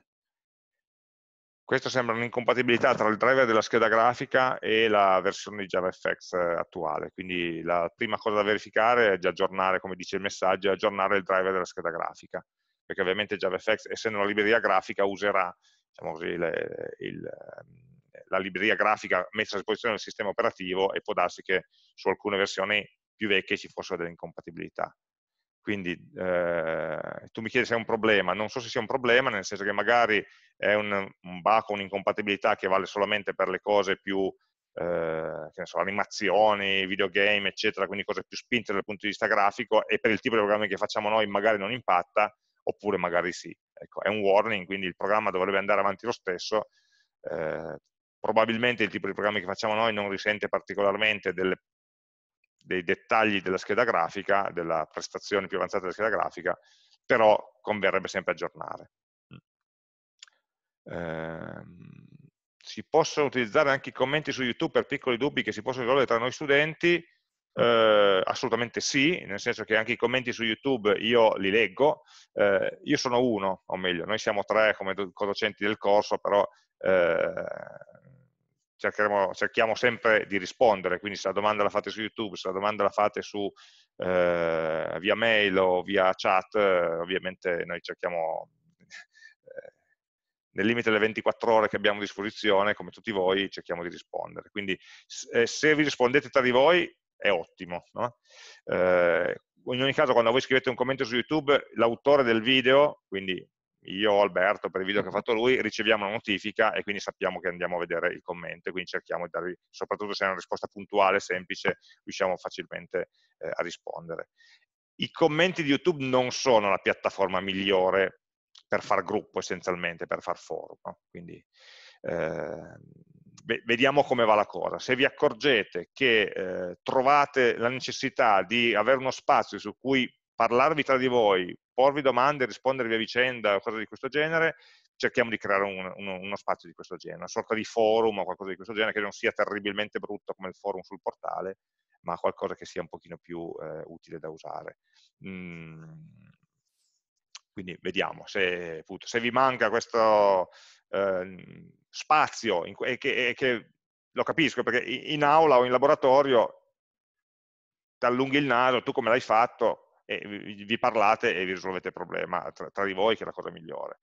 Questo sembra un'incompatibilità tra il driver della scheda grafica e la versione di JavaFX attuale, quindi la prima cosa da verificare è di aggiornare, come dice il messaggio, aggiornare il driver della scheda grafica perché ovviamente JavaFX, essendo una libreria grafica, userà diciamo così, le, il, la libreria grafica messa a disposizione del sistema operativo e può darsi che su alcune versioni più vecchie ci fossero delle incompatibilità. Quindi eh, tu mi chiedi se è un problema, non so se sia un problema, nel senso che magari è un, un bug o un'incompatibilità che vale solamente per le cose più, eh, che ne so, animazioni, videogame, eccetera, quindi cose più spinte dal punto di vista grafico e per il tipo di programmi che facciamo noi magari non impatta, oppure magari sì. Ecco, è un warning, quindi il programma dovrebbe andare avanti lo stesso, eh, probabilmente il tipo di programmi che facciamo noi non risente particolarmente delle, dei dettagli della scheda grafica, della prestazione più avanzata della scheda grafica, però converrebbe sempre aggiornare. Eh, si possono utilizzare anche i commenti su YouTube per piccoli dubbi che si possono risolvere tra noi studenti, eh, assolutamente sì, nel senso che anche i commenti su YouTube io li leggo, eh, io sono uno, o meglio, noi siamo tre come docenti del corso, però eh, cerchiamo sempre di rispondere, quindi se la domanda la fate su YouTube, se la domanda la fate su, eh, via mail o via chat, ovviamente noi cerchiamo nel limite delle 24 ore che abbiamo a disposizione, come tutti voi, cerchiamo di rispondere. Quindi eh, se vi rispondete tra di voi è ottimo. No? Eh, in ogni caso, quando voi scrivete un commento su YouTube, l'autore del video, quindi io o Alberto per il video che ha fatto lui, riceviamo una notifica e quindi sappiamo che andiamo a vedere il commento e quindi cerchiamo di darvi, soprattutto se è una risposta puntuale, semplice, riusciamo facilmente eh, a rispondere. I commenti di YouTube non sono la piattaforma migliore per far gruppo essenzialmente, per far forum, no? quindi eh, vediamo come va la cosa. Se vi accorgete che eh, trovate la necessità di avere uno spazio su cui parlarvi tra di voi, porvi domande, rispondervi a vicenda o cose di questo genere, cerchiamo di creare un, uno, uno, spazio di questo genere, una sorta di forum o qualcosa di questo genere che non sia terribilmente brutto come il forum sul portale, ma qualcosa che sia un pochino più eh, utile da usare. Mm. Quindi vediamo, se, appunto, se, vi manca questo eh, spazio, in, e, che, e che lo capisco, perché in aula o in laboratorio ti allunghi il naso, tu come l'hai fatto, e vi parlate e vi risolvete il problema tra, tra di voi, che è la cosa migliore.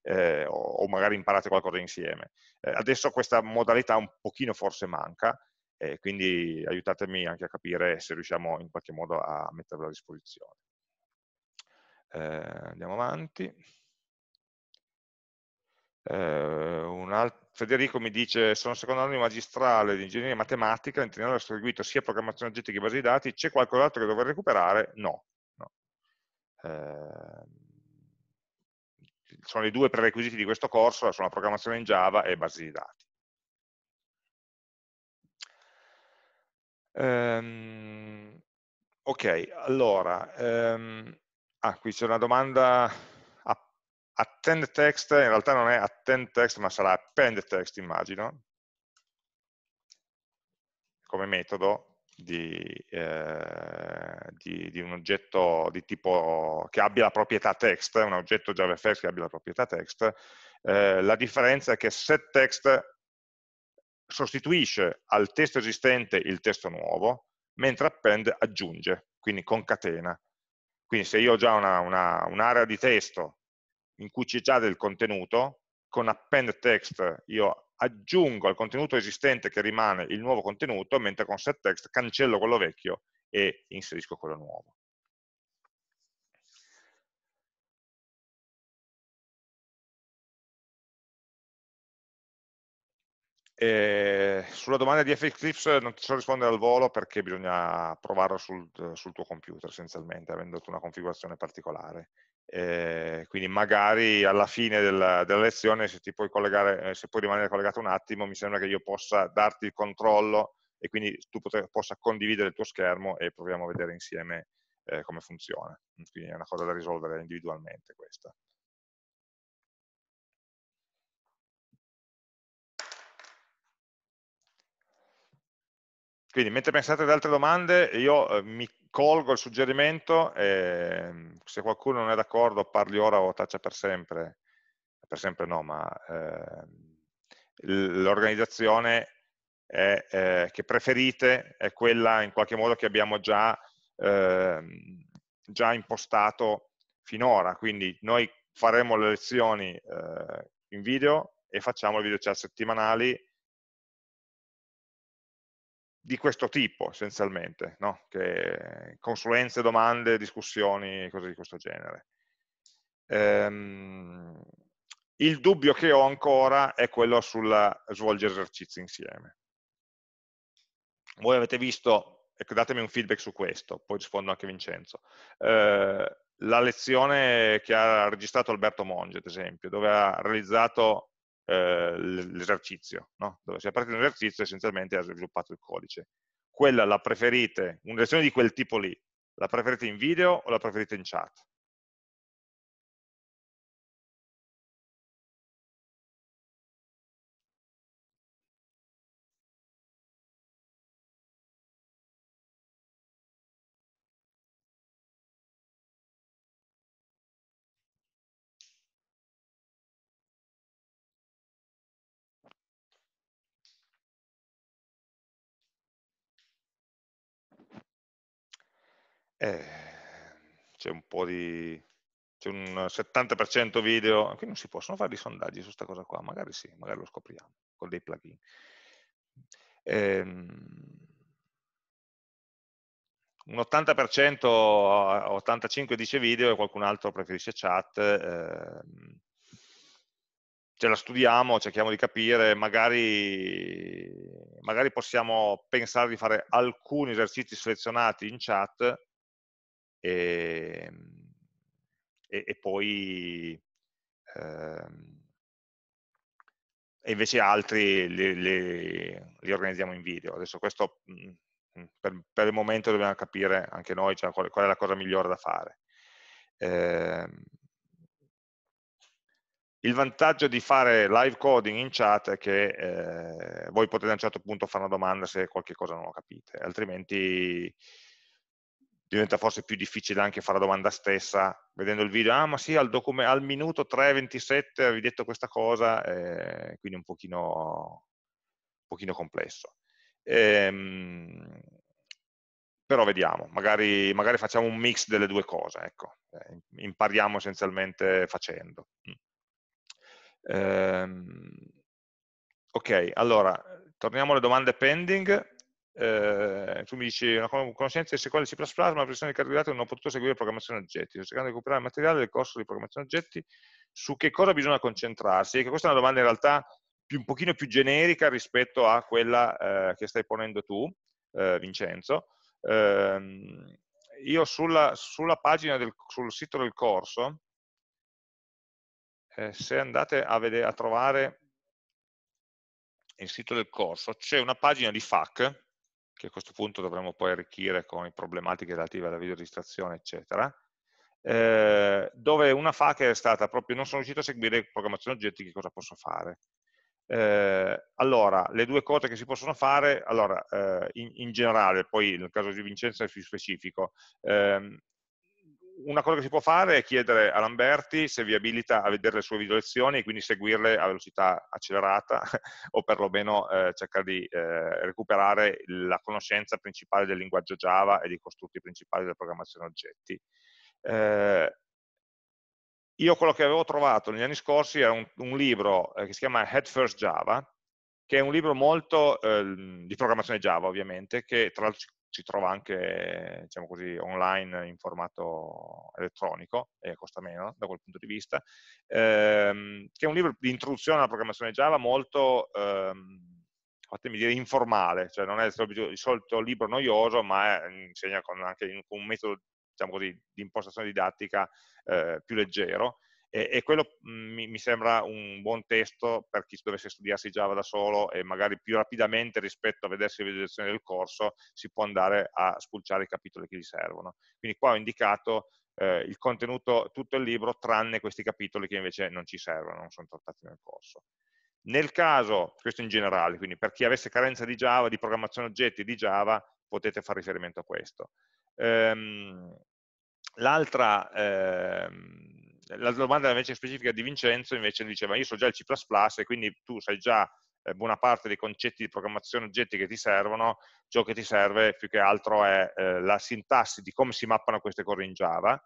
Eh, o, o, magari imparate qualcosa insieme. Eh, adesso questa modalità un pochino forse manca, eh, quindi aiutatemi anche a capire se riusciamo in qualche modo a metterlo a disposizione. Eh, andiamo avanti. Eh, Federico mi dice, sono secondo anno di magistrale di ingegneria matematica, in triennale ho seguito sia programmazione oggetti che basi di dati, c'è qualcos'altro che dovrei recuperare? No, Ehm, sono i due prerequisiti di questo corso, sono la programmazione in Java e basi di dati. Um, ok, allora, um, ah, qui c'è una domanda, attend text, in realtà non è attend text, ma sarà append text, immagino, come metodo, di, eh, di, di, un oggetto di tipo che abbia la proprietà text, un oggetto JavaFX che abbia la proprietà text, eh, la differenza è che setText sostituisce al testo esistente il testo nuovo, mentre append aggiunge, quindi concatena. Quindi se io ho già un'area un di testo in cui c'è già del contenuto, con append text io aggiungo al contenuto esistente che rimane il nuovo contenuto, mentre con setText cancello quello vecchio e inserisco quello nuovo. E sulla domanda di FXLips non ti so rispondere al volo perché bisogna provarlo sul, sul tuo computer essenzialmente, avendo una configurazione particolare. Eh, quindi magari alla fine della, della lezione se, puoi eh, se puoi rimanere collegato un attimo mi sembra che io possa darti il controllo e quindi tu poter, possa condividere il tuo schermo e proviamo a vedere insieme eh, come funziona. Quindi è una cosa da risolvere individualmente questa Quindi mentre pensate ad altre domande, io eh, mi colgo il suggerimento e se qualcuno non è d'accordo parli ora o taccia per sempre, per sempre no, ma eh, l'organizzazione eh, che preferite è quella in qualche modo che abbiamo già, ehm, già impostato finora, quindi noi faremo le lezioni eh, in video e facciamo le video chat settimanali di questo tipo essenzialmente, no? che, consulenze, domande, discussioni, cose di questo genere. Ehm, il dubbio che ho ancora è quello sul svolgere esercizi insieme. Voi avete visto, ecco, datemi un feedback su questo, poi rispondo anche Vincenzo, eh, la lezione che ha registrato Alberto Monge, ad esempio, dove ha realizzato eh, l'esercizio, no? dove si è partito un esercizio essenzialmente ha sviluppato il codice. Quella la preferite, una lezione di quel tipo lì, la preferite in video o la preferite in chat? Eh, c'è un po' di c'è un 70% video, qui non si possono fare dei sondaggi su questa cosa qua, magari sì, magari lo scopriamo con dei plugin. Ehm, un 80%, 85% dice video e qualcun altro preferisce chat, ehm, ce la studiamo, cerchiamo di capire, magari, magari possiamo pensare di fare alcuni esercizi selezionati in chat e, e, e poi ehm, e invece altri li, li, li, organizziamo in video. Adesso questo mh, mm, per, per, il momento dobbiamo capire anche noi cioè, qual, qual, è la cosa migliore da fare. Eh, il vantaggio di fare live coding in chat è che eh, voi potete a un certo punto fare una domanda se qualche cosa non lo capite, altrimenti diventa forse più difficile anche fare la domanda stessa, vedendo il video, ah ma sì, al, al minuto 3.27 avevi detto questa cosa, eh, quindi un pochino, un pochino complesso. Ehm, però vediamo, magari, magari, facciamo un mix delle due cose, ecco. eh, impariamo essenzialmente facendo. Mm. Ehm, ok, allora, torniamo alle domande pending eh, tu mi dici una conoscenza di SQL C++, ma la versione di carboidrato non ho potuto seguire programmazione oggetti, sto cercando di recuperare il materiale del corso di programmazione oggetti, su che cosa bisogna concentrarsi? E questa è una domanda in realtà più, un pochino più generica rispetto a quella eh, che stai ponendo tu, eh, Vincenzo. Ehm, io sulla, sulla, pagina del sul sito del corso, eh, se andate a, vedere, a trovare il sito del corso, c'è una pagina di FAQ che a questo punto dovremo poi arricchire con le problematiche relative alla videoregistrazione, eccetera, eh, dove una fa che è stata proprio non sono riuscito a seguire programmazione oggetti, che cosa posso fare? Eh, allora, le due cose che si possono fare, allora, eh, in, in, generale, poi nel caso di Vincenzo è più specifico, ehm, una cosa che si può fare è chiedere a Lamberti se vi abilita a vedere le sue video lezioni e quindi seguirle a velocità accelerata <laughs> o perlomeno eh, cercare di eh, recuperare la conoscenza principale del linguaggio Java e dei costrutti principali della programmazione oggetti. Eh, io quello che avevo trovato negli anni scorsi era un, un libro eh, che si chiama Head First Java, che è un libro molto eh, di programmazione Java ovviamente, che tra si trova anche diciamo così, online in formato elettronico e costa meno da quel punto di vista, ehm, che è un libro di introduzione alla programmazione Java molto, ehm, fatemi dire, informale, cioè non è il solito libro noioso, ma insegna con anche un metodo diciamo così, di impostazione didattica eh, più leggero, e, e quello mh, mm, mi, mi, sembra un buon testo per chi dovesse studiarsi Java da solo e magari più rapidamente rispetto a vedersi le visualizzazioni del corso si può andare a spulciare i capitoli che gli servono. Quindi qua ho indicato eh, il contenuto, tutto il libro, tranne questi capitoli che invece non ci servono, non sono trattati nel corso. Nel caso, questo in generale, quindi per chi avesse carenza di Java, di programmazione oggetti di Java, potete fare riferimento a questo. Ehm, L'altra ehm, la domanda invece specifica di Vincenzo invece diceva io so già il C++ e quindi tu sai già eh, buona parte dei concetti di programmazione oggetti che ti servono, ciò che ti serve più che altro è eh, la sintassi di come si mappano queste cose in Java,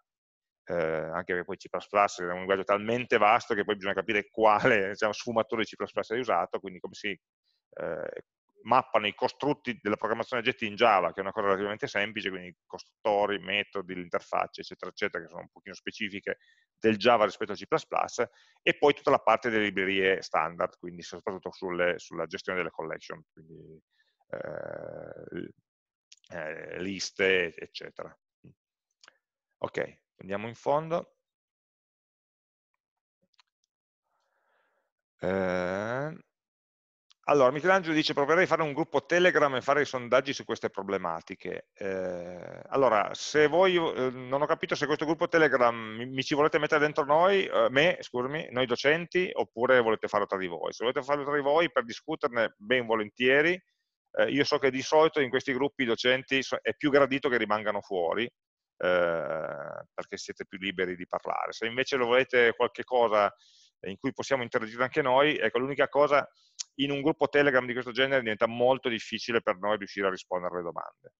eh, anche perché poi C++ è un linguaggio talmente vasto che poi bisogna capire quale diciamo, sfumatore di C++ hai usato, quindi come si eh, mappano i costrutti della programmazione oggetti in Java, che è una cosa relativamente semplice, quindi costruttori, metodi, l'interfaccia, eccetera, eccetera, che sono un pochino specifiche del Java rispetto al C++, e poi tutta la parte delle librerie standard, quindi soprattutto sulle, sulla gestione delle collection, quindi eh, eh, liste, eccetera. Ok, andiamo in fondo. Eh, allora, Michelangelo dice proverei a fare un gruppo Telegram e fare i sondaggi su queste problematiche. Eh, allora, se voi, eh, non ho capito se questo gruppo Telegram mi, mi ci volete mettere dentro noi, eh, me, scusami, noi docenti, oppure volete farlo tra di voi. Se volete farlo tra di voi per discuterne ben volentieri, eh, io so che di solito in questi gruppi i docenti è più gradito che rimangano fuori, eh, perché siete più liberi di parlare. Se invece lo volete qualche cosa in cui possiamo interagire anche noi, ecco, l'unica cosa in un gruppo Telegram di questo genere diventa molto difficile per noi riuscire a rispondere alle domande.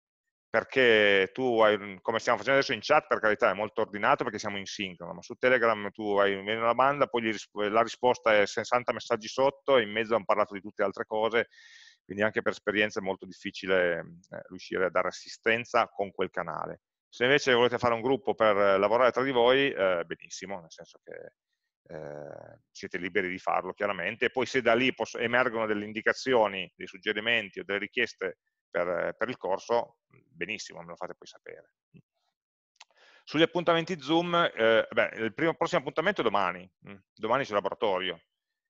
perché tu hai, come stiamo facendo adesso in chat, per carità è molto ordinato perché siamo in sincrono, ma su Telegram tu hai una domanda, poi la risposta è 60 messaggi sotto e in mezzo hanno parlato di tutte le altre cose, quindi anche per esperienza è molto difficile eh, riuscire a dare assistenza con quel canale. Se invece volete fare un gruppo per lavorare tra di voi, eh, benissimo, nel senso che eh, siete liberi di farlo chiaramente, e poi se da lì emergono delle indicazioni, dei suggerimenti o delle richieste per, per il corso, benissimo, me lo fate poi sapere. Sugli appuntamenti Zoom, eh, beh, il primo, prossimo appuntamento è domani, mm, domani c'è laboratorio,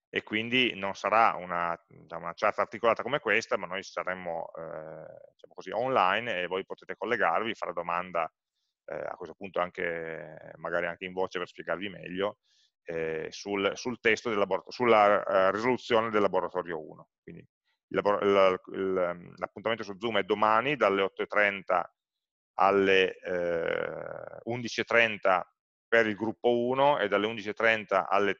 e quindi non sarà una, una chat articolata come questa, ma noi saremo eh, diciamo così, online e voi potete collegarvi, fare domanda eh, a questo punto anche, magari anche in voce per spiegarvi meglio, eh, sul, sul, testo sulla uh, risoluzione del laboratorio 1. Quindi l'appuntamento su Zoom è domani dalle 8.30 alle eh, 11.30 per il gruppo 1 e dalle 11.30 alle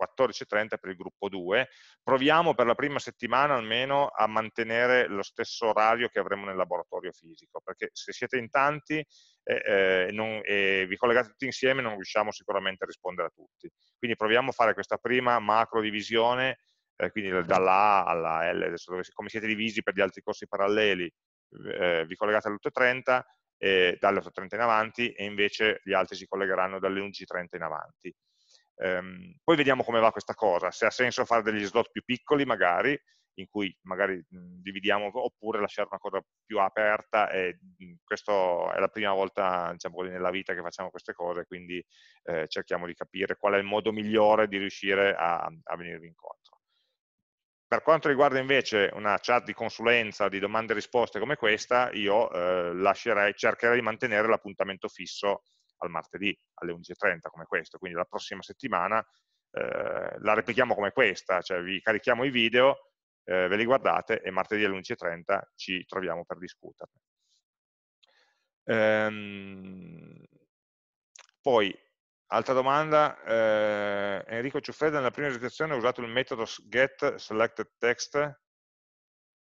14.30 per il gruppo 2. Proviamo per la prima settimana almeno a mantenere lo stesso orario che avremo nel laboratorio fisico, perché se siete in tanti eh, eh, non, e vi collegate tutti insieme non riusciamo sicuramente a rispondere a tutti. Quindi proviamo a fare questa prima macro divisione, eh, quindi dalla A alla L, adesso dove, come siete divisi per gli altri corsi paralleli, eh, vi collegate alle 8.30 e dalle 8.30 in avanti e invece gli altri si collegheranno dalle 11.30 in avanti. Ehm, poi vediamo come va questa cosa, se ha senso fare degli slot più piccoli magari, in cui magari mh, dividiamo, oppure lasciare una cosa più aperta e mh, questa è la prima volta diciamo, nella vita che facciamo queste cose, quindi eh, cerchiamo di capire qual è il modo migliore di riuscire a, a venirvi incontro. Per quanto riguarda invece una chat di consulenza, di domande e risposte come questa, io eh, lascerei, cercherei di mantenere l'appuntamento fisso al martedì alle 11.30 come questo, quindi la prossima settimana eh, la replichiamo come questa, cioè vi carichiamo i video, eh, ve li guardate e martedì alle 11.30 ci troviamo per discuterne. Ehm, poi, altra domanda, eh, Enrico Ciuffreda nella prima esercitazione ha usato il metodo get selected text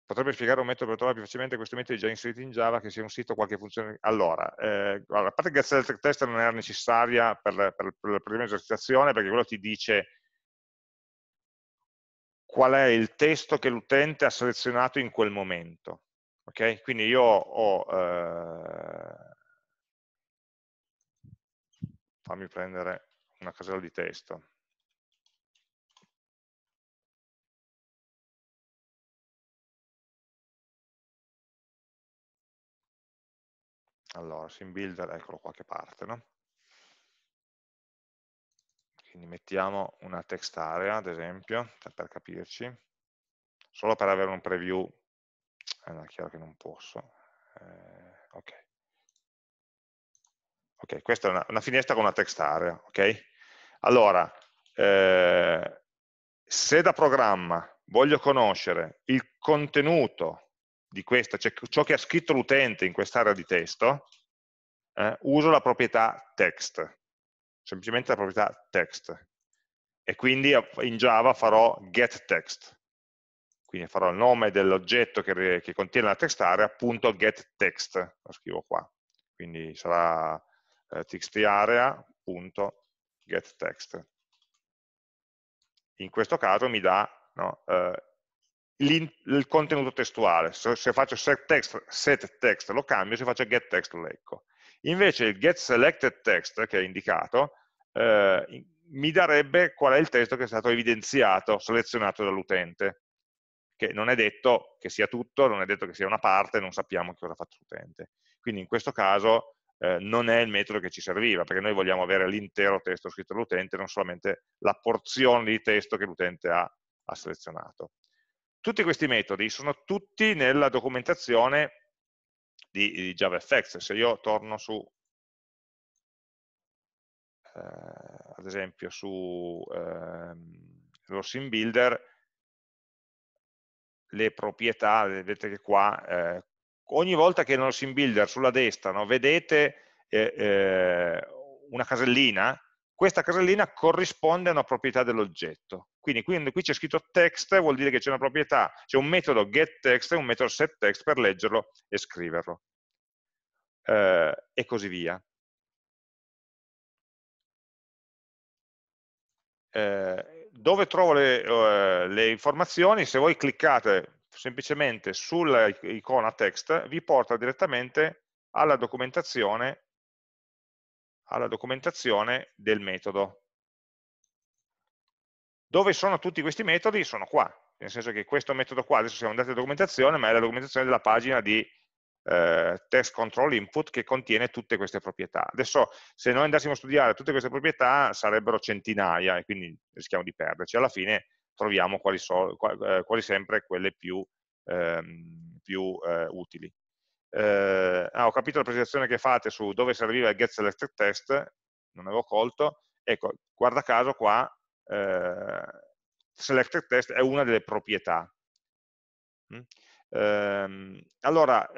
potrebbe spiegare un metodo per trovare più facilmente questi metodi già inseriti in Java che sia un sito o qualche funzione. Allora, eh, a parte che Select Test non era necessaria per, per, per la prima esercitazione perché quello ti dice qual è il testo che l'utente ha selezionato in quel momento. Ok? Quindi io ho... Eh, fammi prendere una casella di testo. Allora, sim builder, eccolo qualche parte, no? Quindi mettiamo una text area, ad esempio, per capirci, solo per avere un preview, eh, no, è chiaro che non posso, eh, ok. Ok, questa è una, una, finestra con una text area, ok? Allora, eh, se da programma voglio conoscere il contenuto di questa, cioè ciò che ha scritto l'utente in quest'area di testo, eh, uso la proprietà text, semplicemente la proprietà text. E quindi in Java farò getText. Quindi farò il nome dell'oggetto che, che, contiene la text area, appunto getText, lo scrivo qua. Quindi sarà eh, txtarea.getText. In questo caso mi dà no, eh, il contenuto testuale. Se, se faccio set text, set text, lo cambio, se faccio get text lo leggo. Invece il get selected text che è indicato eh, mi darebbe qual è il testo che è stato evidenziato, selezionato dall'utente, che non è detto che sia tutto, non è detto che sia una parte, non sappiamo che cosa ha fatto l'utente. Quindi in questo caso eh, non è il metodo che ci serviva, perché noi vogliamo avere l'intero testo scritto dall'utente, non solamente la porzione di testo che l'utente ha, ha selezionato. Tutti questi metodi sono tutti nella documentazione di, di JavaFX. Se io torno su, eh, ad esempio, su eh, lo sim builder, le proprietà, vedete che qua, eh, ogni volta che nello sim builder sulla destra no, vedete eh, eh, una casellina, questa casellina corrisponde a una proprietà dell'oggetto. Quindi, qui c'è scritto text, vuol dire che c'è una proprietà, c'è un metodo getText e un metodo setText per leggerlo e scriverlo. eh, e così via. Eh, dove trovo le, uh, le, informazioni? Se voi cliccate semplicemente sull'icona text, vi porta direttamente alla documentazione, alla documentazione del metodo. Dove sono tutti questi metodi? Sono qua, nel senso che questo metodo qua, adesso siamo andati a documentazione, ma è la documentazione della pagina di eh, test control input che contiene tutte queste proprietà. Adesso se noi andassimo a studiare tutte queste proprietà sarebbero centinaia e quindi rischiamo di perderci. Alla fine troviamo quali, so, quali, quali sempre quelle più, ehm, più eh, utili. Eh, ah, ho capito la presentazione che fate su dove serviva il get selected test, non avevo colto, ecco, guarda caso qua eh, selected test è una delle proprietà. Mm? Ehm, allora,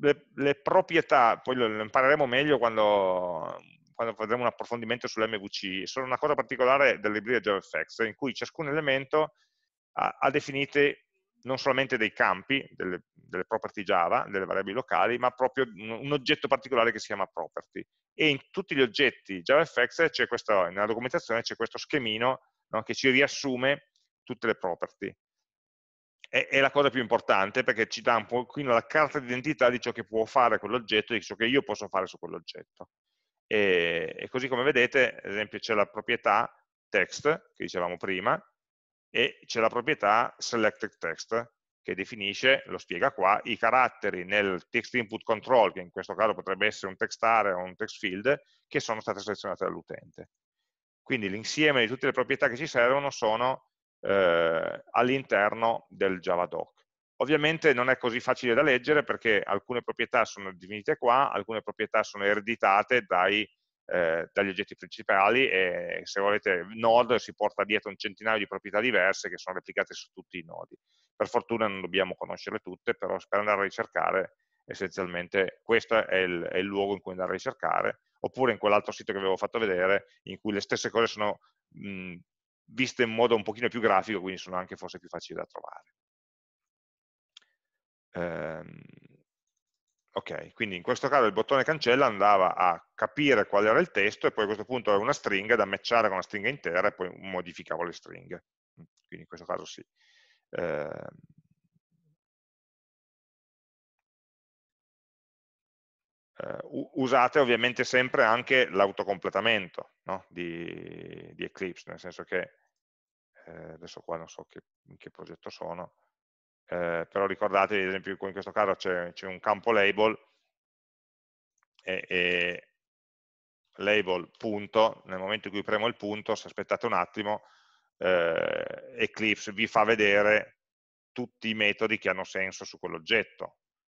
le, le, proprietà, poi lo impareremo meglio quando, quando faremo un approfondimento sull'MVC, sono una cosa particolare delle librerie JavaFX, in cui ciascun elemento ha, ha definite non solamente dei campi, delle, delle, property Java, delle variabili locali, ma proprio un, oggetto particolare che si chiama property. E in tutti gli oggetti JavaFX, c'è questo, nella documentazione c'è questo schemino no, che ci riassume tutte le property è, è, la cosa più importante perché ci dà un pochino la carta d'identità di ciò che può fare quell'oggetto e di ciò che io posso fare su quell'oggetto. E, e, così come vedete, ad esempio c'è la proprietà text, che dicevamo prima, e c'è la proprietà selected text, che definisce, lo spiega qua, i caratteri nel text input control, che in questo caso potrebbe essere un text area o un text field, che sono state selezionate dall'utente. Quindi l'insieme di tutte le proprietà che ci servono sono eh, all'interno del Javadoc. Ovviamente non è così facile da leggere perché alcune proprietà sono definite qua, alcune proprietà sono ereditate dai, eh, dagli oggetti principali e se volete Node si porta dietro un centinaio di proprietà diverse che sono replicate su tutti i nodi. Per fortuna non dobbiamo conoscerle tutte, però per andare a ricercare essenzialmente questo è il, è il luogo in cui andare a ricercare, oppure in quell'altro sito che avevo fatto vedere in cui le stesse cose sono mh, viste in modo un pochino più grafico, quindi sono anche forse più facili da trovare. Ehm, ok, quindi in questo caso il bottone cancella andava a capire qual era il testo e poi a questo punto aveva una stringa da matchare con una stringa intera e poi modificavo le stringhe. Quindi in questo caso sì. Ehm, Uh, usate ovviamente sempre anche l'autocompletamento no? di, di, Eclipse, nel senso che eh, adesso qua non so che, in che progetto sono, eh, però ricordatevi, ad esempio in questo caso c'è un campo label e, e, label punto, nel momento in cui premo il punto, se aspettate un attimo, eh, Eclipse vi fa vedere tutti i metodi che hanno senso su quell'oggetto,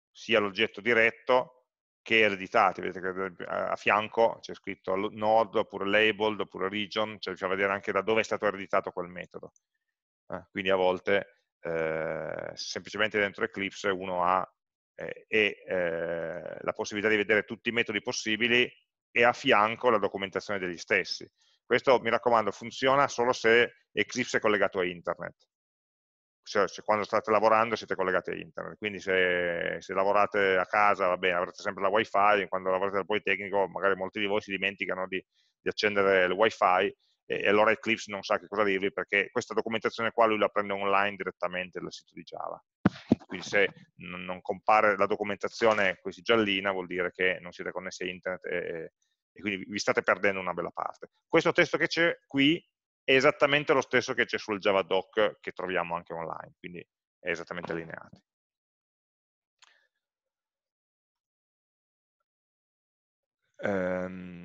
sia l'oggetto diretto che ereditati, vedete che a fianco c'è scritto node, oppure labeled, oppure region, cioè vi fa vedere anche da dove è stato ereditato quel metodo. Eh, quindi a volte eh, semplicemente dentro Eclipse uno ha eh, eh, la possibilità di vedere tutti i metodi possibili e a fianco la documentazione degli stessi. Questo, mi raccomando, funziona solo se Eclipse è collegato a internet cioè, quando state lavorando siete collegati a internet, quindi se, se, lavorate a casa, va bene, avrete sempre la wifi, quando lavorate al Politecnico magari molti di voi si dimenticano di, di accendere il wifi e, allora Eclipse non sa che cosa dirvi perché questa documentazione qua lui la prende online direttamente dal sito di Java. Quindi se non compare la documentazione così giallina vuol dire che non siete connessi a internet e, e quindi vi state perdendo una bella parte. Questo testo che c'è qui è esattamente lo stesso che c'è sul Javadoc che troviamo anche online, quindi è esattamente allineato. Ehm,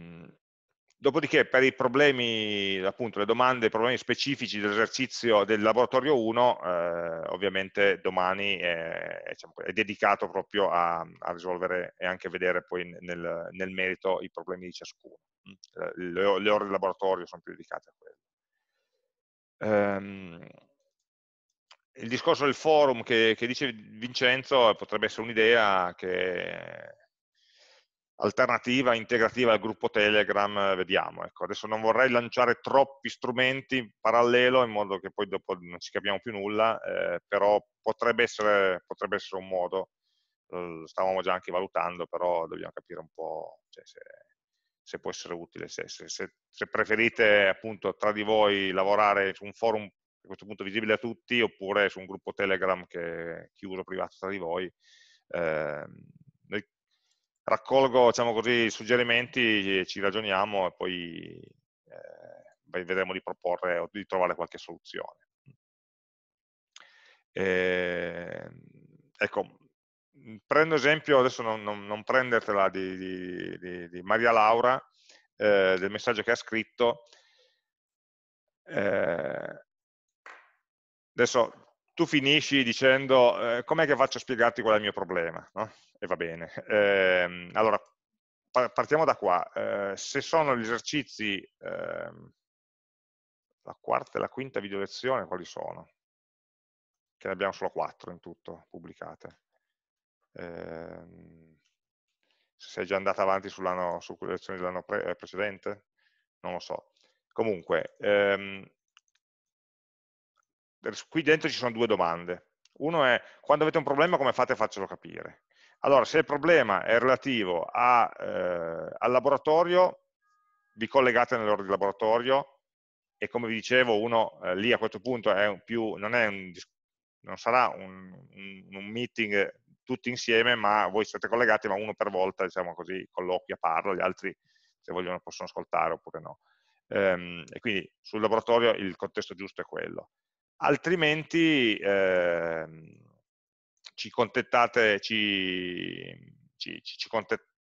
dopodiché per i problemi, appunto le domande, i problemi specifici dell'esercizio del laboratorio 1, eh, ovviamente domani è, diciamo, è dedicato proprio a, a, risolvere e anche vedere poi nel, nel merito i problemi di ciascuno. Le, le ore del laboratorio sono più dedicate a quello. Um, il discorso del forum che, che, dice Vincenzo potrebbe essere un'idea che alternativa, integrativa al gruppo Telegram, vediamo. Ecco, adesso non vorrei lanciare troppi strumenti in parallelo in modo che poi dopo non ci capiamo più nulla, eh, però potrebbe essere, potrebbe essere, un modo lo stavamo già anche valutando, però dobbiamo capire un po' cioè, se, se, può essere utile, se, se, se, preferite appunto tra di voi lavorare su un forum a questo punto visibile a tutti, oppure su un gruppo Telegram che è chiuso, privato tra di voi, eh, raccolgo diciamo così, i suggerimenti, ci ragioniamo e poi eh, vedremo di proporre o di trovare qualche soluzione. Eh, ecco, prendo esempio, adesso non, non, non prendertela di, di, di, di, Maria Laura, eh, del messaggio che ha scritto. Eh, adesso tu finisci dicendo eh, com'è che faccio a spiegarti qual è il mio problema, no? e va bene. Eh, allora, partiamo da qua. Eh, se sono gli esercizi, ehm, la quarta e la quinta video lezione, quali sono? Che ne abbiamo solo quattro in tutto pubblicate. Eh, se sei già andata avanti su lezioni dell'anno pre eh, precedente? Non lo so. Comunque, ehm, qui dentro ci sono due domande. Uno è, quando avete un problema come fate a farcelo capire? Allora, se il problema è relativo a, eh, al laboratorio, vi collegate nell'ora di laboratorio e come vi dicevo, uno eh, lì a questo punto è più, non, è un, non, sarà un, un, un, meeting tutti insieme, ma voi siete collegati, ma uno per volta, diciamo così, colloquia, parlo, gli altri se vogliono possono ascoltare oppure no. Ehm, e quindi sul laboratorio il contesto giusto è quello. Altrimenti... Ci contattate, ci, ci, ci,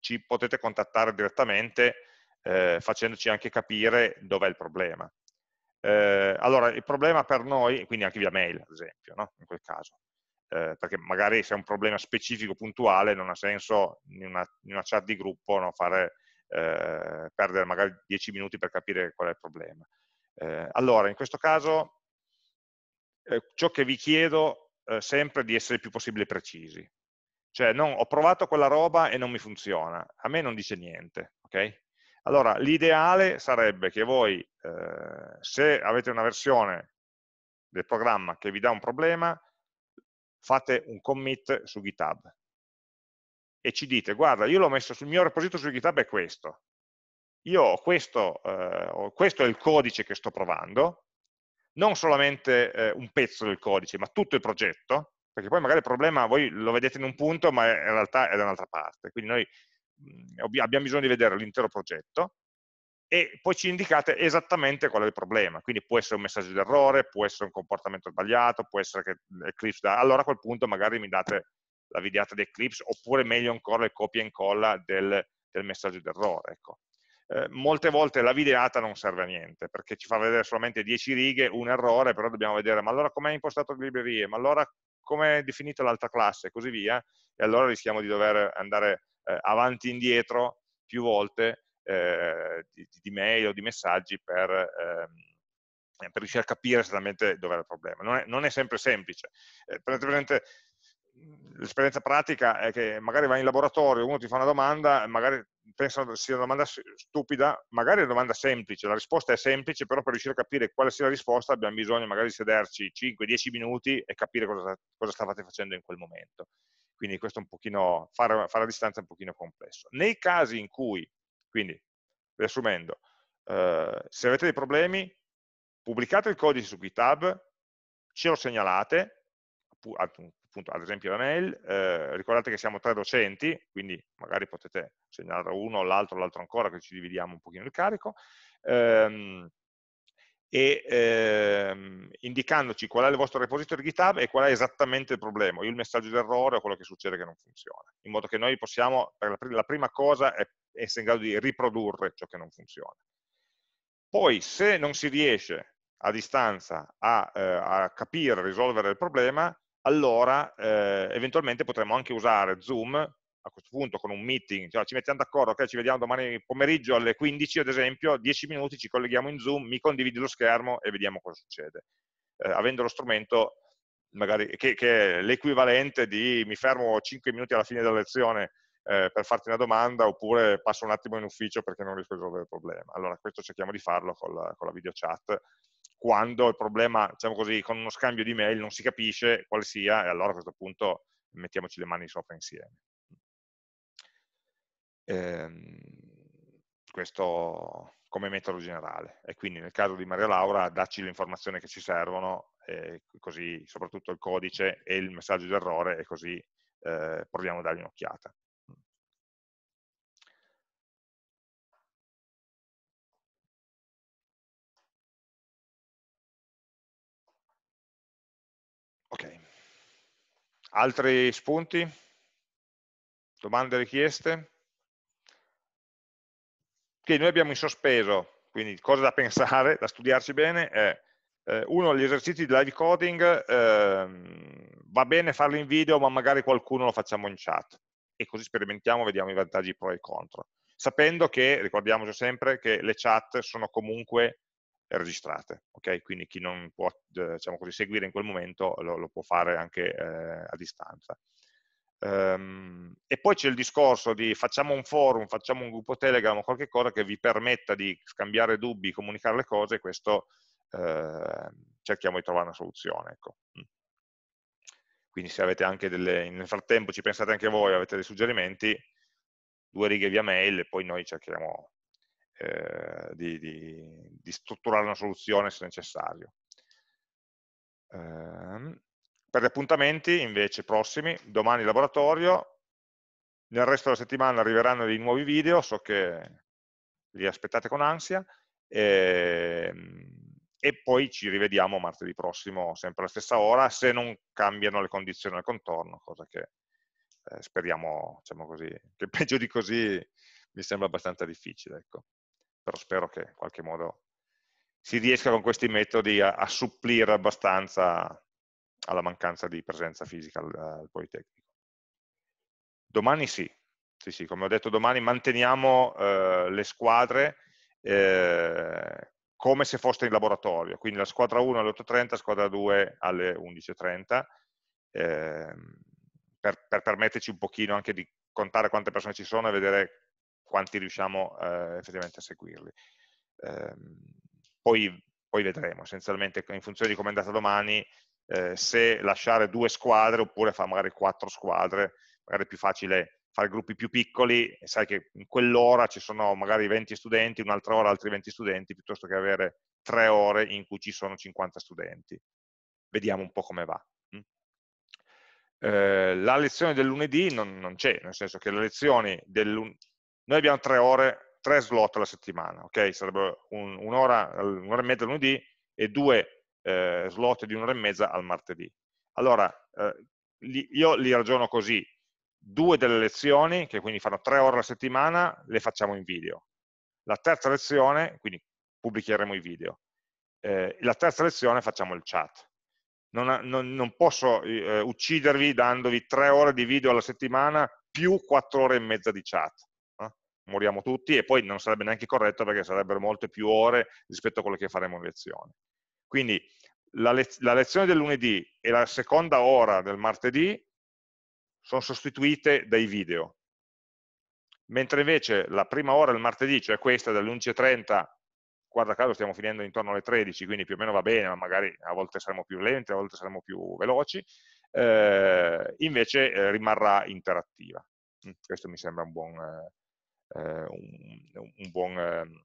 ci potete contattare direttamente eh, facendoci anche capire dov'è il problema. Eh, allora, il problema per noi, quindi anche via mail, ad esempio, no? in quel caso, eh, perché magari se è un problema specifico, puntuale, non ha senso in una, in una chat di gruppo no? Fare, eh, perdere magari 10 minuti per capire qual è il problema. Eh, allora, in questo caso, eh, ciò che vi chiedo eh, sempre di essere il più possibile precisi. Cioè, non, ho provato quella roba e non mi funziona, a me non dice niente, ok? Allora, l'ideale sarebbe che voi, eh, se avete una versione del programma che vi dà un problema, fate un commit su GitHub e ci dite, guarda, io l'ho messo sul mio repository su GitHub è questo, io ho questo, eh, questo è il codice che sto provando, non solamente eh, un pezzo del codice, ma tutto il progetto, perché poi magari il problema voi lo vedete in un punto, ma in realtà è da un'altra parte. Quindi noi abbiamo bisogno di vedere l'intero progetto e poi ci indicate esattamente qual è il problema. Quindi può essere un messaggio d'errore, può essere un comportamento sbagliato, può essere che Eclipse da... Allora a quel punto magari mi date la videata di Eclipse, oppure meglio ancora il copia e incolla del, del messaggio d'errore. Ecco eh, molte volte la videata non serve a niente, perché ci fa vedere solamente 10 righe, un errore, però dobbiamo vedere, ma allora com'è impostato le librerie, ma allora come è definita l'altra classe, e così via, e allora rischiamo di dover andare eh, avanti e indietro più volte eh, di, di, mail o di messaggi per, ehm, per, riuscire a capire esattamente dove è il problema. Non è, non è sempre semplice. Eh, presente, l'esperienza pratica è che magari vai in laboratorio, uno ti fa una domanda, magari pensano sia una domanda stupida, magari è una domanda semplice, la risposta è semplice, però per riuscire a capire quale sia la risposta abbiamo bisogno magari di sederci 5-10 minuti e capire cosa, cosa, stavate facendo in quel momento. Quindi questo è un pochino, fare, fare a distanza è un pochino complesso. Nei casi in cui, quindi riassumendo, eh, se avete dei problemi, pubblicate il codice su GitHub, ce lo segnalate, appunto, ad esempio la mail, eh, ricordate che siamo tre docenti, quindi magari potete segnalare uno, l'altro, l'altro ancora, che ci dividiamo un pochino il carico, ehm, e ehm, indicandoci qual è il vostro repository GitHub e qual è esattamente il problema, il messaggio d'errore o quello che succede che non funziona, in modo che noi possiamo, la prima cosa è essere in grado di riprodurre ciò che non funziona. Poi, se non si riesce a distanza a, eh, a capire, a risolvere il problema, allora eh, eventualmente potremmo anche usare Zoom a questo punto con un meeting, cioè ci mettiamo d'accordo, ok, ci vediamo domani pomeriggio alle 15 ad esempio, 10 minuti ci colleghiamo in Zoom, mi condividi lo schermo e vediamo cosa succede. Eh, avendo lo strumento magari che, che è l'equivalente di mi fermo 5 minuti alla fine della lezione eh, per farti una domanda oppure passo un attimo in ufficio perché non riesco a risolvere il problema. Allora questo cerchiamo di farlo con la, con la video chat quando il problema, diciamo così, con uno scambio di mail non si capisce quale sia e allora a questo punto mettiamoci le mani sopra insieme. Ehm, questo come metodo generale e quindi nel caso di Maria Laura dacci le informazioni che ci servono e così soprattutto il codice e il messaggio d'errore e così eh, proviamo a dargli un'occhiata. Altri spunti? Domande, richieste? Che noi abbiamo in sospeso, quindi cosa da <laughs> pensare, da studiarci bene, è eh, uno, gli esercizi di live coding, eh, va bene farli in video, ma magari qualcuno lo facciamo in chat e così sperimentiamo, vediamo i vantaggi pro e contro. Sapendo che, ricordiamoci sempre, che le chat sono comunque registrate, ok? Quindi chi non può diciamo così, seguire in quel momento lo, lo può fare anche eh, a distanza. Um, e poi c'è il discorso di facciamo un forum, facciamo un gruppo Telegram qualche cosa che vi permetta di scambiare dubbi, comunicare le cose, questo eh, cerchiamo di trovare una soluzione. Ecco. Mm. Quindi se avete anche delle, nel frattempo ci pensate anche voi, avete dei suggerimenti, due righe via mail e poi noi cerchiamo eh, di, di, di, strutturare una soluzione se necessario. Eh, per gli appuntamenti invece prossimi, domani laboratorio, nel resto della settimana arriveranno dei nuovi video, so che li aspettate con ansia, e, ehm, e poi ci rivediamo martedì prossimo sempre alla stessa ora, se non cambiano le condizioni al contorno, cosa che eh, speriamo, diciamo così, che <laughs> peggio di così mi sembra abbastanza difficile. Ecco però spero che in qualche modo si riesca con questi metodi a, a supplire abbastanza alla mancanza di presenza fisica al, al Politecnico. Domani sì, sì, sì, come ho detto domani manteniamo eh, le squadre eh, come se foste in laboratorio, quindi la squadra 1 alle 8.30, squadra 2 alle 11.30, eh, per, per permetterci un pochino anche di contare quante persone ci sono e vedere quanti riusciamo eh, effettivamente a seguirli. Eh, poi, poi, vedremo, essenzialmente in funzione di come è andata domani, eh, se lasciare due squadre oppure fare magari quattro squadre, magari è più facile fare gruppi più piccoli, sai che in quell'ora ci sono magari 20 studenti, un'altra ora altri 20 studenti, piuttosto che avere tre ore in cui ci sono 50 studenti. Vediamo un po' come va. Mm. Eh, la lezione del lunedì non, non c'è, nel senso che le lezioni del noi abbiamo tre ore, tre slot alla settimana, ok? Sarebbe un'ora, un un'ora e mezza lunedì e due eh, slot di un'ora e mezza al martedì. Allora, eh, li, io li ragiono così, due delle lezioni, che quindi fanno tre ore alla settimana, le facciamo in video. La terza lezione, quindi pubblicheremo i video. Eh, la terza lezione facciamo il chat. Non, non, non posso eh, uccidervi dandovi tre ore di video alla settimana più quattro ore e mezza di chat moriamo tutti e poi non sarebbe neanche corretto perché sarebbero molte più ore rispetto a quello che faremo in lezione. Quindi la, lez la lezione del lunedì e la seconda ora del martedì sono sostituite dai video, mentre invece la prima ora del martedì, cioè questa dalle 11.30, guarda caso stiamo finendo intorno alle 13, quindi più o meno va bene, ma magari a volte saremo più lenti, a volte saremo più veloci, eh, invece eh, rimarrà interattiva. Mm, questo mi sembra un buon, eh, un, un, buon ehm,